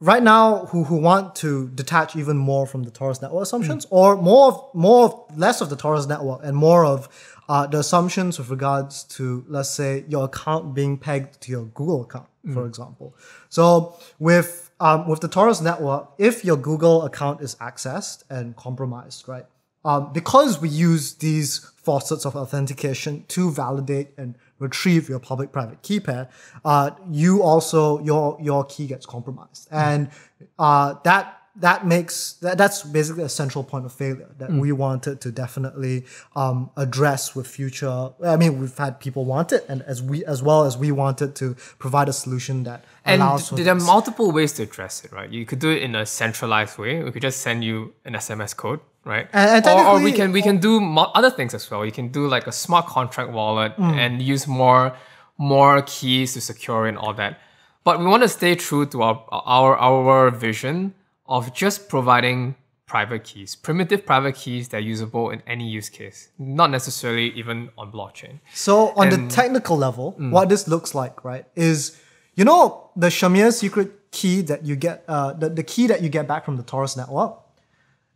right now, who, who want to detach even more from the Torus network assumptions, or more of, more of, less of the Torus network and more of uh, the assumptions with regards to, let's say, your account being pegged to your Google account, for example. So with um, with the Torus network, if your Google account is accessed and compromised, right? Um, because we use these faucets of authentication to validate and retrieve your public-private key pair, uh, you also your your key gets compromised, and uh, that that makes that, that's basically a central point of failure that we wanted to definitely um, address with future. I mean, we've had people want it, and as we as well as we wanted to provide a solution that And allows there are multiple ways to address it, right? You could do it in a centralized way. We could just send you an SMS code, right? And- and or, or we can we can do mo- other things as well. You can do like a smart contract wallet Hmm. and use more more keys to secure and all that. But we want to stay true to our our our vision of just providing private keys, primitive private keys that are usable in any use case, not necessarily even on blockchain. So on And- the technical level, what this looks like, right, is you know the Shamir secret key that you get, uh, the, the key that you get back from the Torus network.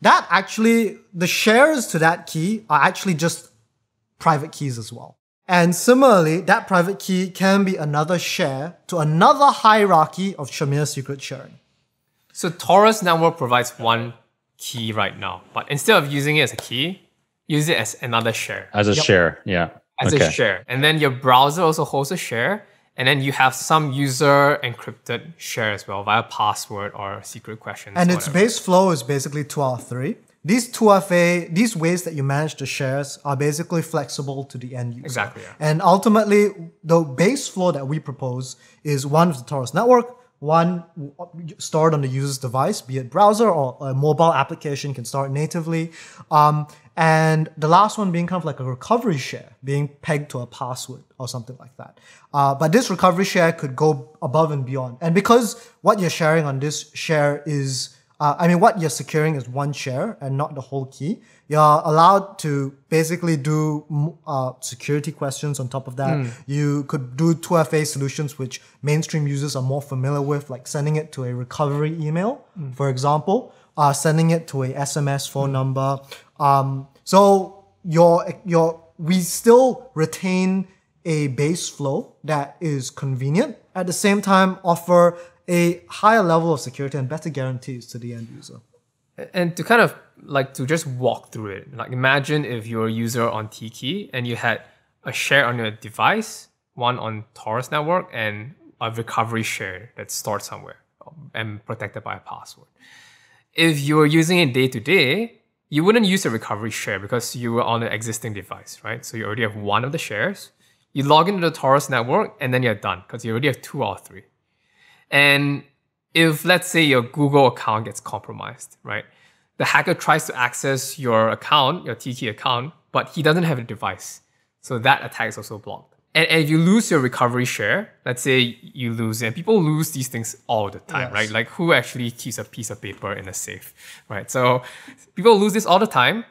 That actually, the shares to that key are actually just private keys as well. And similarly, that private key can be another share to another hierarchy of Shamir secret sharing. So Torus network provides one key right now, but instead of using it as a key, use it as another share, As a share, yeah. as okay. a share. And then your browser also holds a share, and then you have some user encrypted share as well via password or secret questions. And its base flow is basically two out of three. These 2FA, these ways that you manage the shares are basically flexible to the end user. Exactly, yeah. And ultimately, the base flow that we propose is one with the Torus network, one stored on the user's device, be it browser or a mobile application can start natively. Um, and the last one being kind of like a recovery share, being pegged to a password or something like that. Uh, but this recovery share could go above and beyond. And because what you're sharing on this share is uh, I mean, what you're securing is one share and not the whole key. You're allowed to basically do mm, uh, security questions on top of that. You could do 2FA solutions, which mainstream users are more familiar with, like sending it to a recovery email, for example, uh, sending it to a SMS phone number. Um, so your your we still retain a base flow that is convenient at the same time offer a higher level of security and better guarantees to the end user. and to kind of like to just walk through it. Like imagine if you're a user on tKey and you had a share on your device, one on Torus network, and a recovery share that's stored somewhere um, and protected by a password. If you were using it day to day, you wouldn't use a recovery share because you were on an existing device, right? So you already have one of the shares. You log into the Torus network and then you're done because you already have two or three. And if let's say your Google account gets compromised, right? The hacker tries to access your account, your tKey account, but he doesn't have a device. So that attack is also blocked. And, and if you lose your recovery share, let's say you lose it, and people lose these things all the time, Yes. right? Like who actually keeps a piece of paper in a safe, right? So people lose this all the time.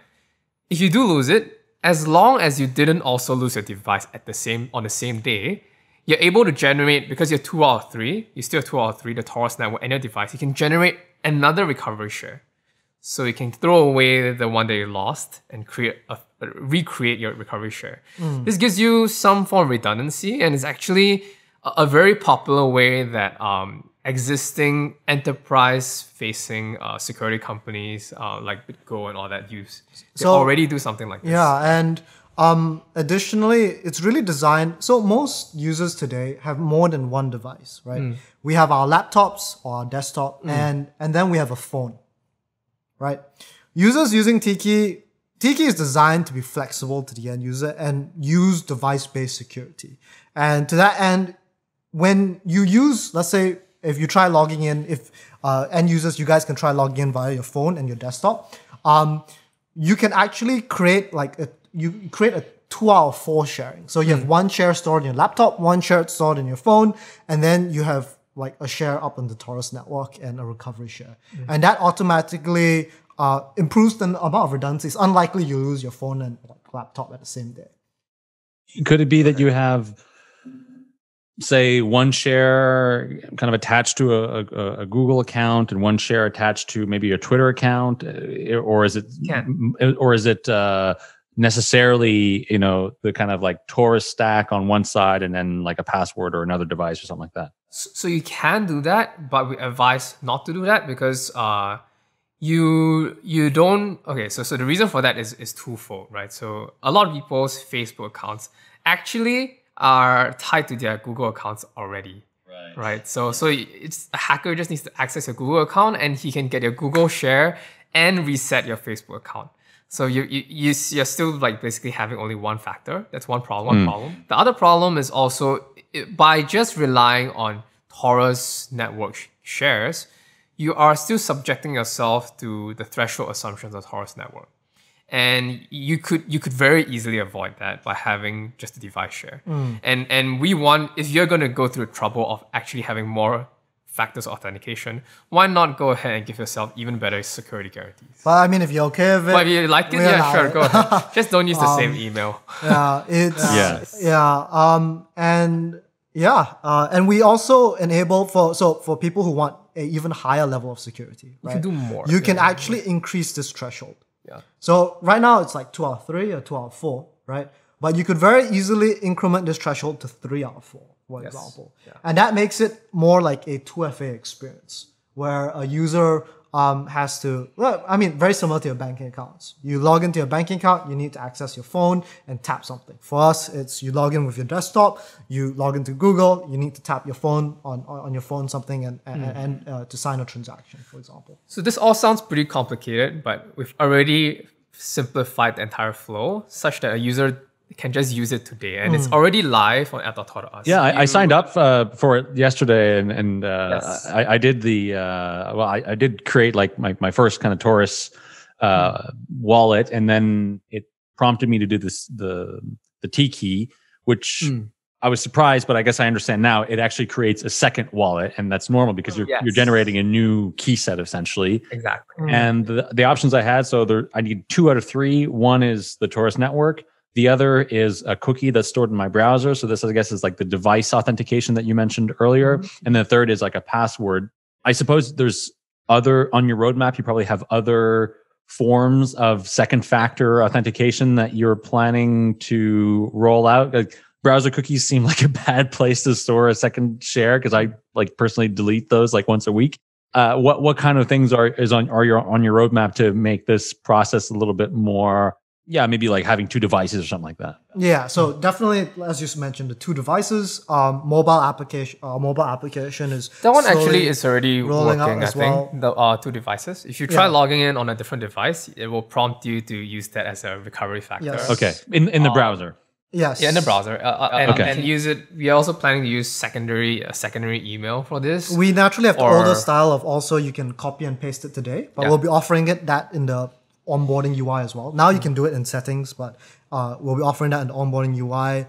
If you do lose it, as long as you didn't also lose your device at the same on the same day, you're able to generate because you're two out of three. You still have two out of three. The Torus network and your device. You can generate another recovery share, so you can throw away the one that you lost and create a, recreate your recovery share. This gives you some form of redundancy, and it's actually a, a very popular way that um, existing enterprise-facing uh, security companies uh, like BitGo and all that use. They So- already do something like this. Yeah, and um, additionally, it's really designed. So most users today have more than one device, right? We have our laptops or our desktop, and and then we have a phone, right? Users using tKey, tKey is designed to be flexible to the end user and use device-based security. And to that end, when you use, let's say, if you try logging in, if uh, end users, you guys can try logging in via your phone and your desktop. Um, you can actually create like a you create a two out of four sharing. So you have one share stored in your laptop, one share stored in your phone, and then you have like a share up on the Torus network and a recovery share. And that automatically uh, improves the amount of redundancy. It's unlikely you lose your phone and like, laptop at the same day. Could it be that you have, say, one share kind of attached to a, a, a Google account and one share attached to maybe a Twitter account, uh, or is it, Can. or is it uh, necessarily, you know, the kind of like Torus stack on one side and then like a password or another device or something like that? So you can do that, but we advise not to do that because uh, you you don't. Okay, so so the reason for that is is twofold, right? So a lot of people's Facebook accounts actually are tied to their Google accounts already. Right. Right. So so it's a hacker just needs to access your Google account and he can get your Google share and reset your Facebook account. So you you you're still like basically having only one factor. That's one problem. One hmm. problem. The other problem is also by just relying on Torus network shares, you are still subjecting yourself to the threshold assumptions of Torus network and you could you could very easily avoid that by having just a device share hmm. and and we want if you're going to go through the trouble of actually having more factors of authentication why not go ahead and give yourself even better security guarantees But I mean, if you're okay with it, but if you like it yeah sure it. go ahead just don't use the same email yeah, it's Yes. yeah. Um, and yeah, uh, and we also enable for so for people who want a even higher level of security, right? can do more, You can actually increase this threshold. yeah So right now it's like two out of three or two out of four, right? But you could very easily increment this threshold to three out of four, for example. And that makes it more like a 2FA experience where a user um, has to, well, I mean, very similar to your banking accounts. You log into your banking account, you need to access your phone and tap something. For us, it's you log in with your desktop, you log into Google, you need to tap your phone on, on, your phone something and, and, and uh, to sign a transaction, for example. so this all sounds pretty complicated but we've already simplified the entire flow such that a user can just use it today and it's already live on app.us Yeah, I, I signed up uh, for it yesterday, and and uh, Yes. I, I did the uh, well, I, I did create like my, my first kind of Torus uh, wallet, and then it prompted me to do this the the tKey, which Hmm. I was surprised, but I guess I understand now. It actually creates a second wallet, and that's normal because you're you're generating a new key set essentially. exactly And the, the options I had, so there, I need two out of three. One is the Torus network. The other is a cookie that's stored in my browser. So this, I guess, is like the device authentication that you mentioned earlier. And the third is like a password. I suppose there's other on your roadmap. You probably have other forms of second factor authentication that you're planning to roll out. Like browser cookies seem like a bad place to store a second share because I like personally delete those like once a week uh, what what kind of things are is on are your on your roadmap to make this process a little bit more yeah maybe like having two devices or something like that Yeah, so definitely, as you mentioned, the two devices, um, mobile application, uh, mobile application is That one actually is already rolling out working, I as think. well. The uh, two devices. If you try Yeah. logging in on a different device, it will prompt you to use that as a recovery factor. Yes. okay in in the browser Yes. Yeah, in the browser, uh, uh, and, Okay. and use it. We are also planning to use secondary a secondary email for this. We naturally have the older style of also you can copy and paste it today, but Yeah. we'll be offering it that in the onboarding UI as well. Now you can do it in settings, but uh, we'll be offering that in the onboarding UI.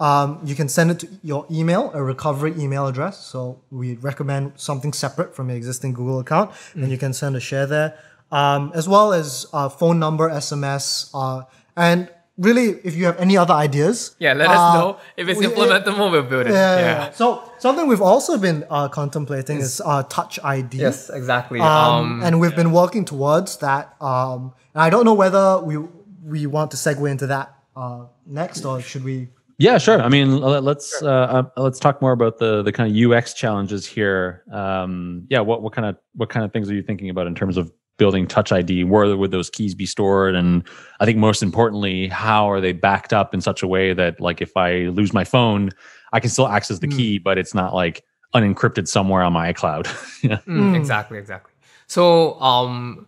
Um, you can send it to your email, a recovery email address. So we recommend something separate from your existing Google account, and you can send a share there, um, as well as uh, phone number, SMS, uh, and really, if you have any other ideas, yeah, let uh, us know if it's we- implementable. We'll build it. yeah, Yeah. yeah, yeah. So something we've also been uh, contemplating is uh, Touch ID. Yes, exactly. Um, Um, and we've been working towards that. Um, and I don't know whether we we want to segue into that uh, next or should we? yeah sure i mean let- let's uh, uh, let's talk more about the the kind of ux challenges here um yeah what what kind of what kind of things are you thinking about in terms of building touch id where would those keys be stored and i think most importantly how are they backed up in such a way that like if i lose my phone i can still access the key but it's not like unencrypted somewhere on my icloud yeah Mm, Exactly, exactly. So um,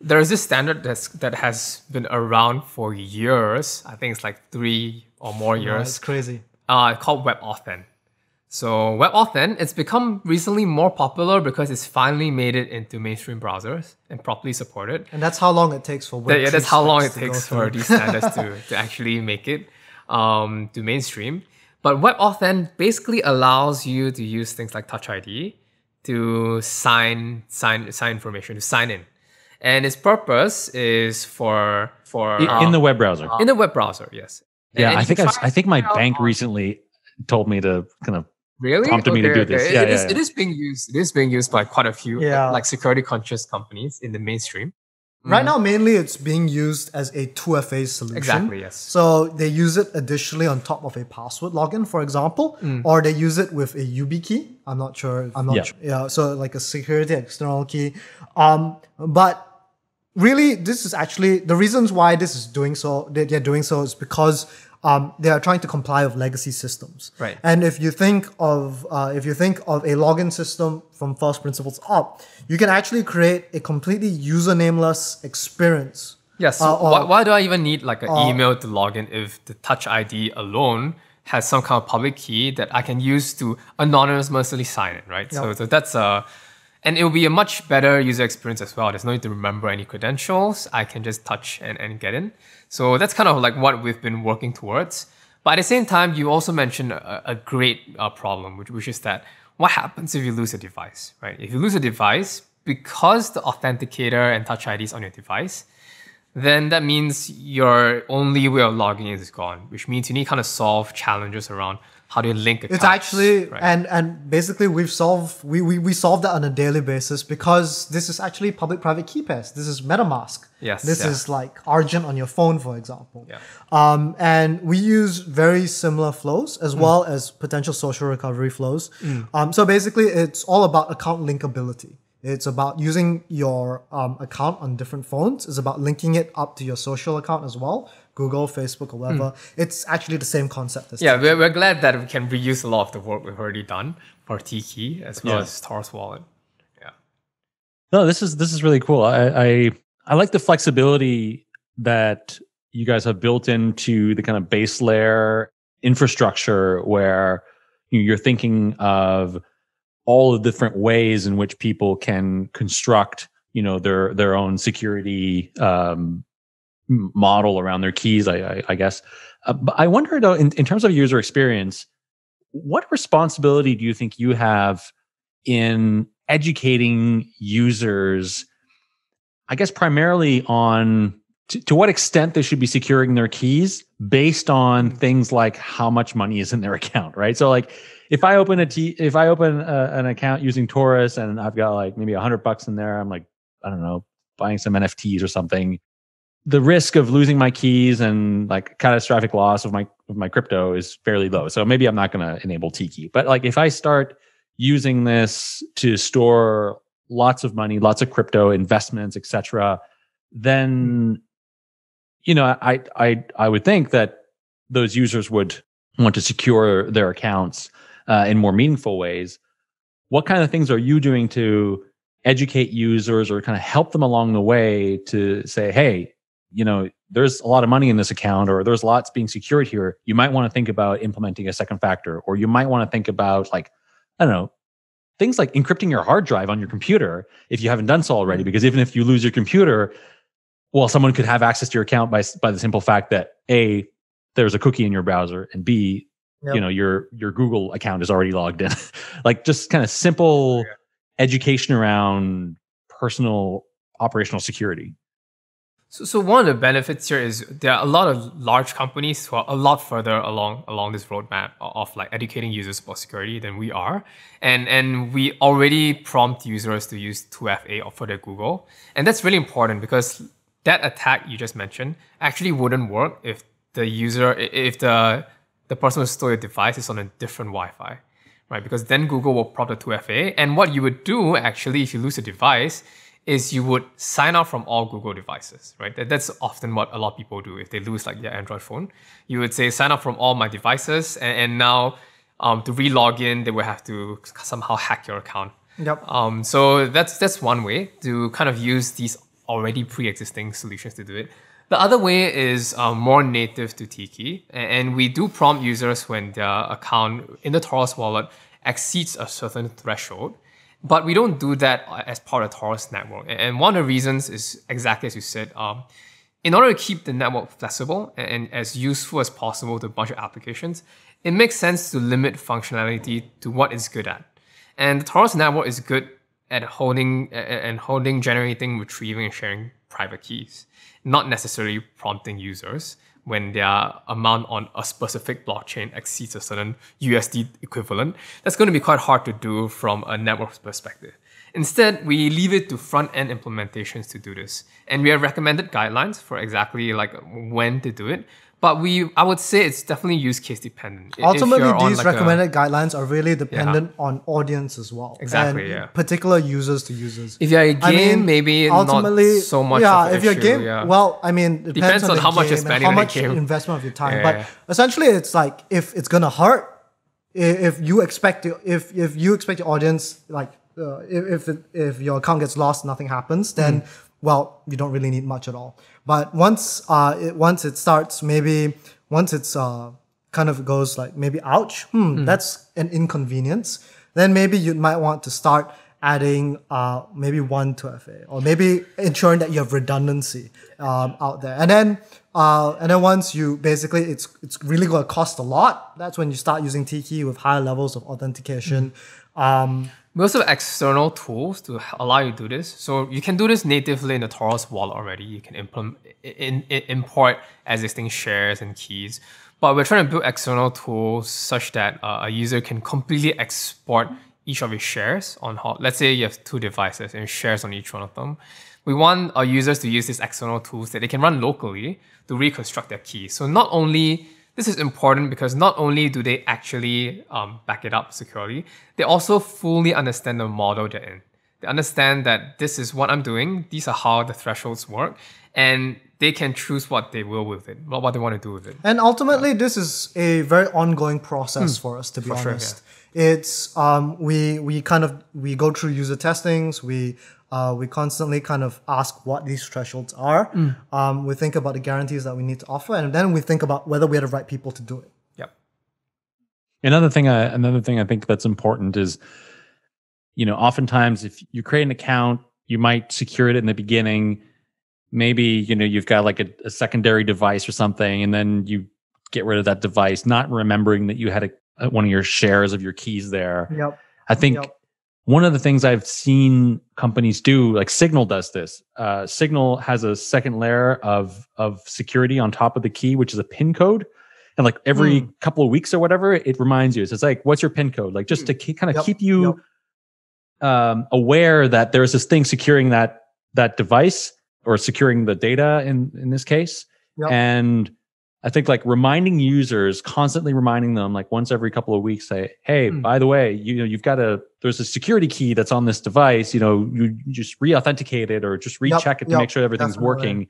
there is this standard that's that has been around for years. I think it's like three or more years. it's crazy. uh, called WebAuthn. So WebAuthn, it's become recently more popular because it's finally made it into mainstream browsers and properly supported. And that's how long it takes for That- yeah, that's how long it specs to go takes for these standards to, to actually make it um, to mainstream. But WebAuthn basically allows you to use things like Touch ID to sign sign sign information to sign in, and its purpose is for for in, in the web browser in the web browser. Yes, Yeah, And I think I've, I think my bank recently told me to kind of Really? prompted me to do this. Yeah, it yeah, is- yeah. It is being used. It is being used by quite a few Yeah. like security conscious companies in the mainstream. Right now, mainly it's being used as a 2FA solution. Exactly, yes. So they use it additionally on top of a password login, for example, Mm. or they use it with a YubiKey. I'm not sure. I'm not Yeah. sure. Yeah. So like a security external key. Um, but really, this is actually the reasons why this is doing so. They're doing so is because um, they are trying to comply with legacy systems. Right. And if you think of uh, if you think of a login system from first principles up, you can actually create a completely user nameless experience. Yes. So Uh, or- why, why do I even need like an email to log in if the Touch ID alone has some kind of public key that I can use to anonymously sign in, right? So, so that's a, and it will be a much better user experience as well. There's no need to remember any credentials. I can just touch and, and get in. So that's kind of like what we've been working towards. But at the same time, you also mentioned a, a great uh, problem, which, which is that what happens if you lose a device, right? If you lose a device, because the authenticator and Touch ID is on your device, then that means your only way of logging in is gone, which means you need to kind of solve challenges around how do you link accounts. It's actually right? and and basically we've solved we, we we solve that on a daily basis because this is actually public-private key pairs. This is MetaMask. Yes, This yeah. is like Argent on your phone, for example. Yeah. Um, and we use very similar flows Mm. as well as potential social recovery flows. Um, so basically, it's all about account linkability. It's about using your um, account on different phones. It's about linking it up to your social account as well, Google, Facebook, or whatever. It's actually the same concept as Mm. yeah, we're, we're glad that we can reuse a lot of the work we've already done for tKey as well Yeah. as Torus Wallet. Yeah. No, this is this is really cool. I, I I like the flexibility that you guys have built into the kind of base layer infrastructure where you know, you're thinking of all the different ways in which people can construct, you know, their their own security um, m- model around their keys. I, I, I guess. Uh, but I wonder though, in, in terms of user experience, what responsibility do you think you have in educating users? I guess primarily on to, to what extent they should be securing their keys based on things like how much money is in their account, right? So like if I open a T, if I open a, an account using Torus and I've got like maybe a hundred bucks in there, I'm like, I don't know, buying some NFTs or something. The risk of losing my keys and like catastrophic loss of my of my crypto is fairly low. So maybe I'm not going to enable tKey. But like if I start using this to store lots of money, lots of crypto investments, etc., then you know, I I I would think that those users would want to secure their accounts uh, in more meaningful ways. What kind of things are you doing to educate users or kind of help them along the way to say, hey, you know, there's a lot of money in this account or there's lots being secured here. You might want to think about implementing a second factor, or you might want to think about like, I don't know, things like encrypting your hard drive on your computer if you haven't done so already. Because even if you lose your computer, well, someone could have access to your account by by the simple fact that a there's a cookie in your browser, and b Yep. you know your your Google account is already logged in. like just kind of simple education around personal operational security. So, so one of the benefits here is there are a lot of large companies who are a lot further along along this roadmap of, like educating users about security than we are, and and we already prompt users to use 2FA for their Google, and that's really important because that attack you just mentioned actually wouldn't work if the user if the the person who stole your device is on a different Wi-Fi, right? Because then Google will prompt the 2FA, and what you would do actually if you lose a device is you would sign out from all Google devices, right? That, that's often what a lot of people do if they lose like their Android phone. You would say sign up from all my devices, and, and now um, to re-log in, they will have to somehow hack your account. Yep. Um, so that's that's one way to kind of use these already pre-existing solutions to do it. The other way is um, more native to tKey, and we do prompt users when their account in the Torus wallet exceeds a certain threshold. But we don't do that uh, as part of Torus network. And one of the reasons is exactly as you said. Um, in order to keep the network flexible and, as useful as possible to a bunch of applications, it makes sense to limit functionality to what it's good at. And the Torus network is good at holding and holding, generating, retrieving, and sharing private keys, not necessarily prompting users. When their amount on a specific blockchain exceeds a certain USD equivalent. That's going to be quite hard to do from a network perspective. Instead, we leave it to front-end implementations to do this. And we have recommended guidelines for exactly like when to do it. But we, I would say it's definitely use case dependent. Ultimately, these like, a- recommended guidelines are really dependent on audience as well. Exactly, and yeah. Particular users to users. If you're a game, mean, maybe ultimately, not so much. Yeah, if you're issue, game, yeah. well, I mean, depends, Depends on, on how much you're spending how much investment of your time. Yeah, but yeah. essentially, it's like if it's gonna hurt, if you expect to, if if you expect your audience like uh, if if, it, if your account gets lost, nothing happens, then Hmm. Well, you don't really need much at all. But once uh it, once it starts, maybe once it's uh kind of goes like maybe ouch, hmm, that's an inconvenience. Then maybe you might want to start adding uh, maybe one 2FA or maybe ensuring that you have redundancy um, out there. And then uh, and then once you basically it's it's really going to cost a lot. That's when you start using tKey with higher levels of authentication. Um, We also have external tools to allow you to do this. So you can do this natively in the Torus wallet already. You can implement, in, in, import existing shares and keys. But we're trying to build external tools such that uh, a user can completely export each of his shares on how, let's say you have two devices and shares on each one of them. We want our users to use these external tools that they can run locally to reconstruct their keys. So not only this is important because not only do they actually um, back it up securely, they also fully understand the model they're in. They understand that this is what I'm doing, these are how the thresholds work, and they can choose what they will with it, what what they want to do with it. And ultimately, this is a very ongoing process for us, to be Hmm. For sure, honest. It's um, we we kind of we go through user testings. We uh, we constantly kind of ask what these thresholds are. Hmm. Um, we think about the guarantees that we need to offer, and then we think about whether we're the right people to do it. Yep. Another thing, I, another thing I think that's important is, you know, oftentimes if you create an account, you might secure it in the beginning. Maybe you know you've got like a, a secondary device or something, and then you get rid of that device, not remembering that you had a, a- one of your shares of your keys there. Yep. I think Yep. One of the things I've seen companies do, like Signal does this. Uh, Signal has a second layer of of security on top of the key, which is a PIN code. And like every Hmm. couple of weeks or whatever, it reminds you. So it's like, what's your PIN code? Like just to keep, kind of Yep, keep you um, aware that there's this thing securing that that device or securing the data in in this case. Yep. And I think like reminding users, constantly reminding them, like once every couple of weeks, say, "Hey, Hmm. by the way, you know you've got a there's a security key that's on this device. You know, you you just re-authenticate it or just Yep, recheck it to yep, make sure everything's definitely. working."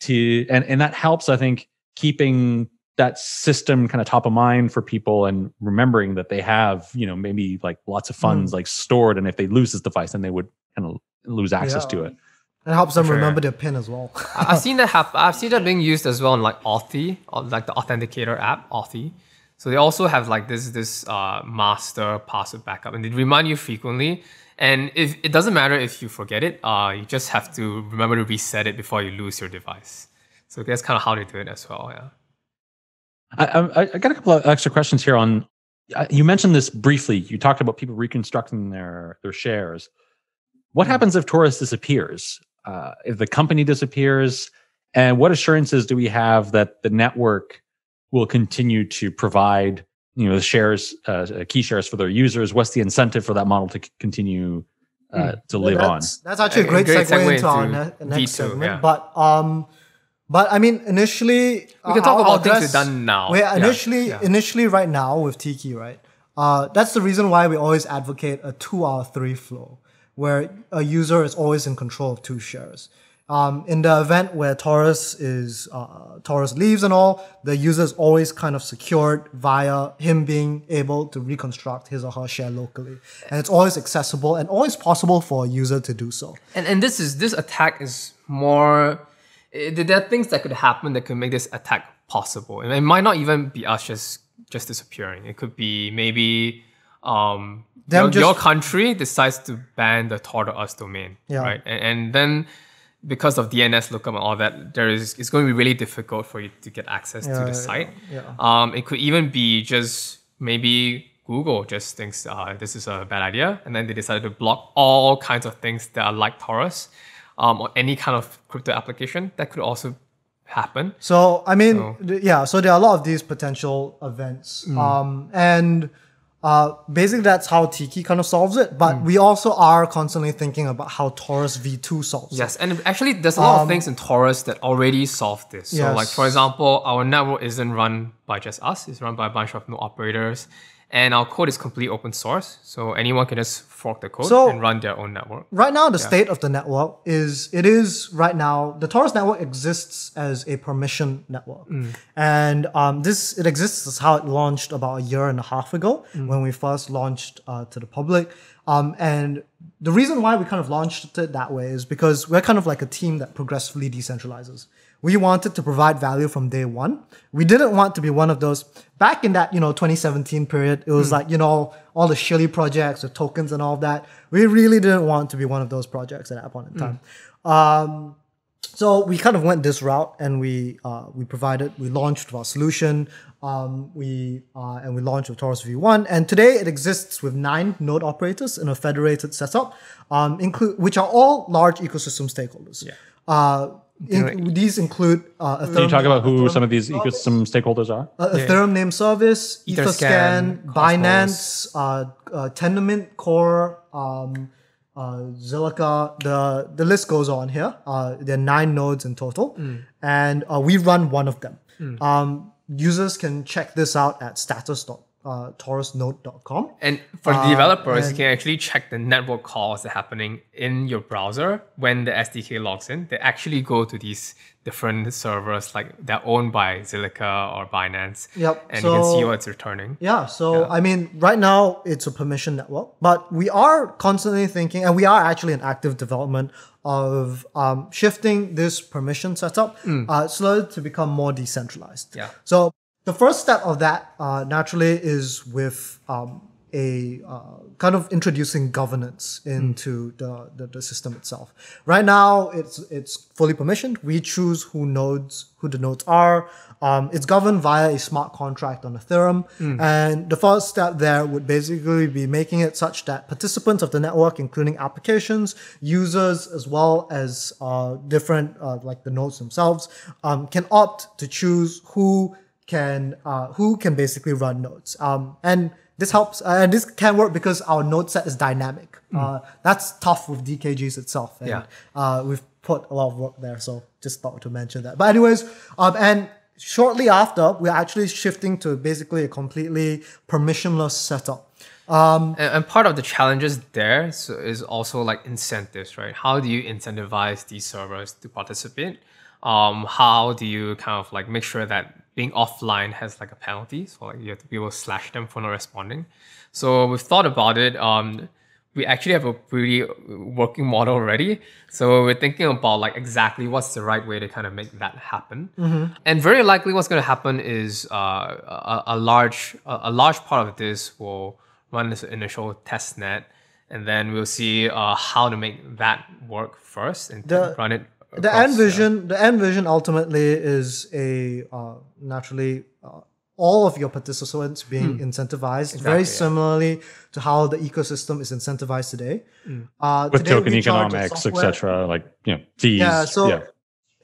To and and that helps, I think, keeping that system kind of top of mind for people and remembering that they have you know maybe like lots of funds Hmm. like stored, and if they lose this device, then they would kind of lose access to it. It helps them sure. remember their PIN as well. I- I've seen that happen. I've seen that being used as well in like Authy, like the authenticator app, Authy. So they also have like this this uh, master password backup, and they remind you frequently. And if it doesn't matter if you forget it, uh, you just have to remember to reset it before you lose your device. So that's kind of how they do it as well. Yeah. I, I, I got a couple of extra questions here on. uh, You mentioned this briefly. You talked about people reconstructing their their shares. What happens if Torus disappears? Uh, if the company disappears, and what assurances do we have that the network will continue to provide, you know, the shares, uh, key shares for their users? What's the incentive for that model to c- continue uh, to live on? that's, That's actually a A great, great segue, segue into our ne- next V2, segment. yeah. But um, but I mean, initially We can talk I'll about things address- we've done now. Wait, Yeah, initially, yeah. initially, right now with tKey, right? Uh, that's the reason why we always advocate a two out of three flow, where a user is always in control of two shares. Um, in the event where Torus is uh, Torus leaves and all, the user is always kind of secured via him being able to reconstruct his or her share locally, and it's always accessible and always possible for a user to do so. And and this is this attack is more. eh, there are things that could happen that could make this attack possible. And it might not even be us just just disappearing. It could be maybe um your, just- your country decides to ban the tor.us domain, Yeah. right? And, and then because of DNS lookup and all that, there is it's going to be really difficult for you to get access to the yeah, site. yeah. Um, it could even be just maybe Google just thinks uh, this is a bad idea, and then they decided to block all kinds of things that are like Torus, um, or any kind of crypto application. That could also happen. So I mean, So- yeah. So there are a lot of these potential events, Mm. um, and uh, basically that's how tKey kind of solves it. But Mm. we also are constantly thinking about how Torus V2 solves it. Yes, and actually, there's a lot of things in Torus that already solve this. So, like for example, our network isn't run by just us; it's run by a bunch of node operators, and our code is complete open source. So anyone can just fork the code So- and run their own network. Right now, the state of the network is it is right now the Torus network exists as a permission network, and um, this it exists as how it launched about a year and a half ago when we first launched uh, to the public. Um, and the reason why we kind of launched it that way is because we're kind of like a team that progressively decentralizes. We wanted to provide value from day one. We didn't want to be one of those back in that you know 2017 period. It was like you know all the shilly projects with tokens and all that. We really didn't want to be one of those projects at that point in time. Um, so we kind of went this route, and we uh, we provided we launched our solution. Um, we uh, and we launched with Torus V1, and today it exists with nine node operators in a federated setup, um, include which are all large ecosystem stakeholders. Yeah. Uh, in- these include uh, Ethereum, Can you talk about who some of these ecosystem stakeholders are? uh, Ethereum name service, Etherscan, Etherscan, Binance, uh, uh, Tendermint Core, um, uh, Zilliqa. The the list goes on here. Uh, there are nine nodes in total, and uh, we run one of them. Um, users can check this out at status.torusnode.com. And for the developers, you can actually check the network calls that are happening in your browser when the SDK logs in. They actually go to these different servers, like they're owned by Zilliqa or Binance. Yep, And you can see what's returning. Yeah, so I mean, right now it's a permission network, but we are constantly thinking, and we are actually in active development of um, shifting this permission setup uh, slowly to become more decentralized. Yeah. So the first step of that uh, naturally is with um, a uh, kind of introducing governance into the, the, the system itself. Right now, it's it's fully permissioned. We choose who nodes who the nodes are. Um, it's governed via a smart contract on Ethereum, and the first step there would basically be making it such that participants of the network, including applications, users, as well as uh, different uh, like the nodes themselves, um, can opt to choose who can uh, who can basically run nodes. Um, and this helps, uh, and this can work because our node set is dynamic. Uh, that's tough with DKGs itself. And, Yeah. uh, we've put a lot of work there, so just thought to mention that. But anyways, um, and shortly after, we're actually shifting to basically a completely permissionless setup. And, and part of the challenges there so is also like incentives, right? How do you incentivize these servers to participate? Um, how do you kind of like make sure that being offline has like a penalty? So like you have to be able to slash them for not responding. So we've thought about it. Um, we actually have a pretty working model already. So we're thinking about like exactly what's the right way to kind of make that happen. And very likely what's going to happen is uh, a, a large a, a large part of this will run this initial test net, and then we'll see uh, how to make that work first and The- run it. The end vision the end vision ultimately is a uh, naturally uh, all of your participants being incentivized very yeah. similarly to how the ecosystem is incentivized today uh, With today token we charge a economics, etc. Like you know, fees. Yeah, so- yeah.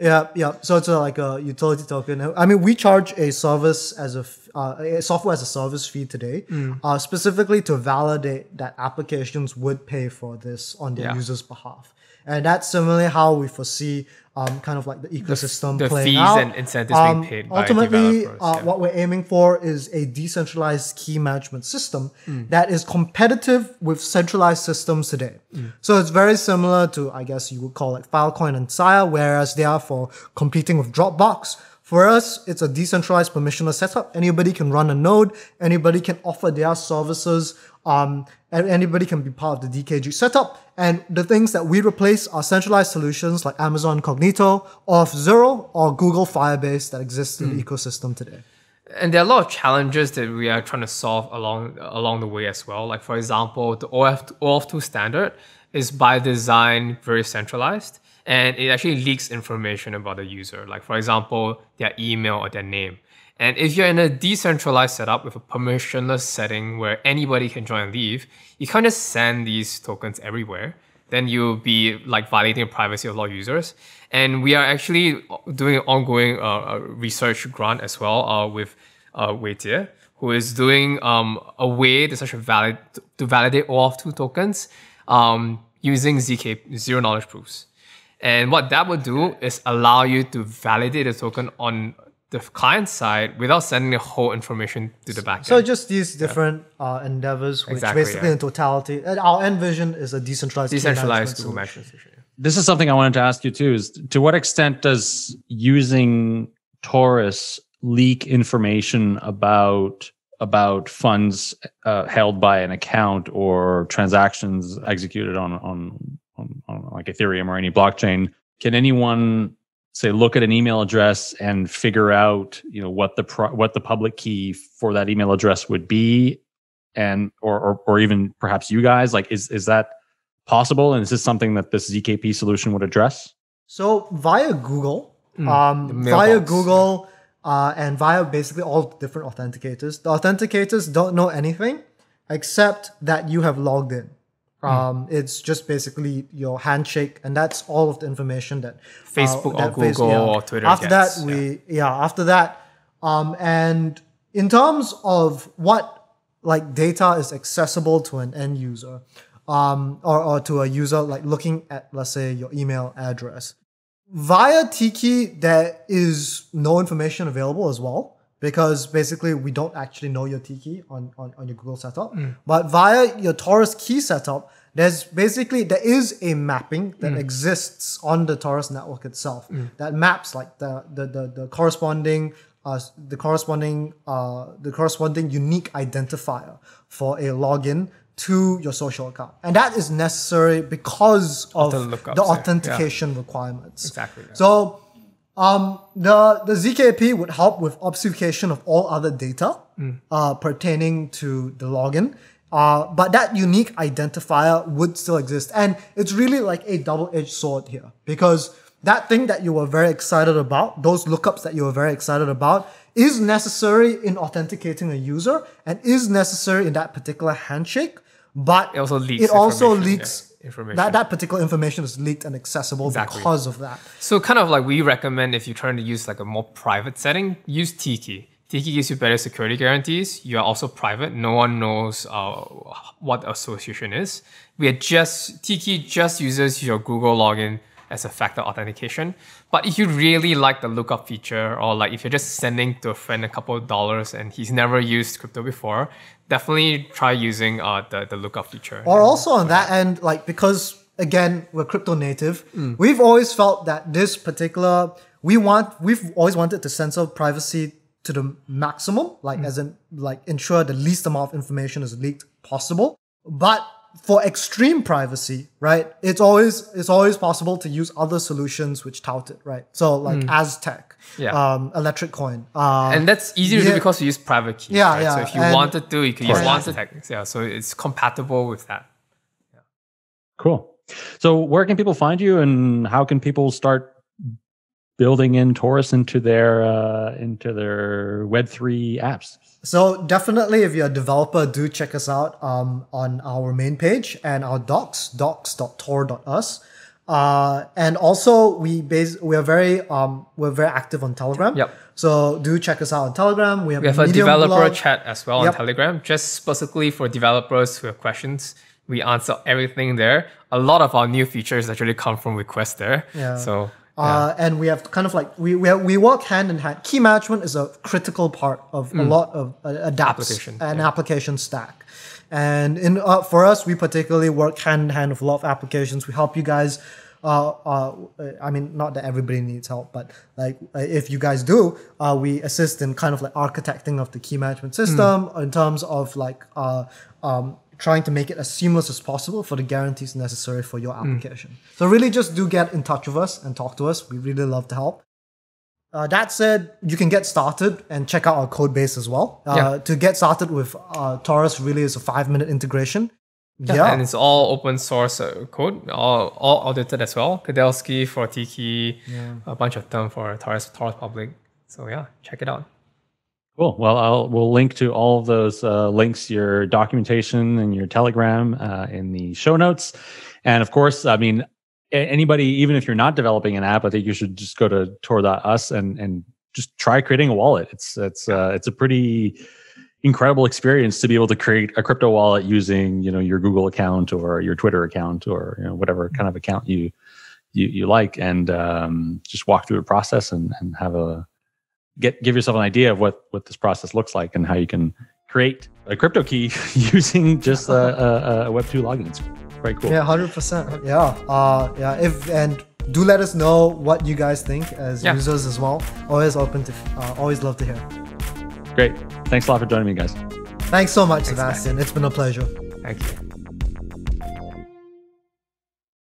yeah, yeah. So it's a, like a utility token. I mean, we charge a service as a, f- uh, a software as a service fee today, Mm. uh, specifically to validate that applications would pay for this on their Yeah. users' behalf. And that's similarly how we foresee um, kind of like the ecosystem the playing fees out. and incentives being paid ultimately, uh, yeah. what we're aiming for is a decentralized key management system Mm. that is competitive with centralized systems today. Mm. So it's very similar to, I guess you would call it Filecoin and Sia, whereas they are for competing with Dropbox. For us, it's a decentralized permissionless setup. Anybody can run a node. Anybody can offer their services. Um, and anybody can be part of the DKG setup. And the things that we replace are centralized solutions like Amazon Cognito, Auth0, or Google Firebase that exists in the ecosystem today. and there are a lot of challenges that we are trying to solve along along the way as well. Like for example, the OF OAuth2 standard is by design very centralized, and it actually leaks information about the user. Like for example, their email or their name. And if you're in a decentralized setup with a permissionless setting where anybody can join and leave, you can't just send these tokens everywhere then you'll be like violating the privacy of a lot of users. And we are actually doing an ongoing uh, research grant as well uh, with uh, Weitie, who is doing um, a way to such a valid to validate OAuth 2 tokens um, using ZK zero knowledge proofs. And what that would do is allow you to validate the token on the client side without sending the whole information to the backend. So just these different uh, endeavors, which Exactly, basically yeah. in totality, and our end vision is a decentralized, decentralized management Google management solution. This is something I wanted to ask you too. Is to what extent does using Torus leak information about about funds uh, held by an account or transactions executed on, on on on like Ethereum or any blockchain? Can anyone say look at an email address and figure out you know what the pro- what the public key for that email address would be, and or or, or even perhaps you guys like is is that possible? And is this something that this ZKP solution would address? So via Google, the um, via Google, uh, and via basically all different authenticators, the authenticators don't know anything except that you have logged in. Hmm. Um, it's just basically your handshake, and that's all of the information that uh, Facebook or that Face- Google or Twitter After gets, that, we yeah. After that, um, and in terms of what like data is accessible to an end user, um, or, or to a user like looking at let's say your email address via tKey there is no information available as well because basically we don't actually know your tKey on, on, on your Google setup. But via your Torus key setup, there's basically there is a mapping that exists on the Torus network itself that maps like the the the, the corresponding uh, the corresponding uh, the corresponding unique identifier for a login to your social account, and that is necessary because of the the, lookups, yeah. authentication requirements. Exactly, yeah. So um, the the ZKP would help with obfuscation of all other data Mm. uh, pertaining to the login. Uh, but that unique identifier would still exist. And it's really like a double edged sword here because that thing that you were very excited about, those lookups that you were very excited about, is necessary in authenticating a user and is necessary in that particular handshake. But It also leaks It also leaks information. That, that particular information is leaked and accessible Exactly. because of that. So kind of like we recommend if you're trying to use like a more private setting, use tKey. tKey gives you better security guarantees. You are also private. No one knows uh, what association is. We are just tKey just uses your Google login as a factor authentication. But if you really like the lookup feature, or like if you're just sending to a friend a couple of dollars and he's never used crypto before, definitely try using uh, the the lookup feature. Or also on that end, like because again we're crypto native, Mm. we've always felt that this particular we want we've always wanted to censor privacy to the maximum, Mm. like as in like ensure the least amount of information is leaked possible. But for extreme privacy, right, it's always it's always possible to use other solutions which tout it, right? So like Aztec, Mm. Yeah. um, Electric Coin, uh, and that's easy to yeah. do because you use private keys. Yeah, right? yeah, So if you and- wanted to, you could use Right. wanted techniques. Yeah, so it's compatible with that. Yeah. Cool. So, where can people find you, and how can people start building in Torus into their uh, into their Web three apps? So definitely, if you're a developer, do check us out um, on our main page and our docs, docs.tor.us. Uh, and also, we base we are very um, we're very active on Telegram. Yep. So do check us out on Telegram. We have, We have a developer blog. chat as well Yep. on Telegram, just specifically for developers who have questions. We answer everything there. A lot of our new features actually come from requests there. Yeah. So Uh, and we have kind of like we we, have, we work hand in hand. Key management is a critical part of a lot of uh, adapts Mm. Application, an yeah. application stack. And in uh, for us, we particularly work hand in hand with a lot of applications. We help you guys. Uh, uh, I mean, not that everybody needs help, but like uh, if you guys do, uh, we assist in kind of like architecting of the key management system in terms of like uh, um, trying to make it as seamless as possible for the guarantees necessary for your application. So really, just do get in touch with us and talk to us. We really love to help. Uh, that said, you can get started and check out our code base as well. Uh, Yeah. To get started with uh, Torus, really is a five minute integration. Yeah. and it's all open source uh, code, all, all audited as well. Kudelski for tKey, a bunch of them for Torus, Torus Public. So yeah, check it out. Cool. Well, I'll we'll link to all of those uh, links, your documentation and your Telegram uh, in the show notes. And of course, I mean, anybody, even if you're not developing an app, I think you should just go to tor.us and and just try creating a wallet. It's it's uh, it's a pretty incredible experience to be able to create a crypto wallet using you know your Google account or your Twitter account or you know whatever kind of account you you, you like, and um, just walk through the process and, and have a get give yourself an idea of what what this process looks like and how you can create a crypto key using just a, a, a Web two login. It's quite cool. Yeah, hundred percent. Yeah, uh, yeah. If and do let us know what you guys think as Yeah. users as well. Always open to, uh, always love to hear. Great. Thanks a lot for joining me, guys. Thanks so much, Thanks, Sebastian. It's been a pleasure. Thank you.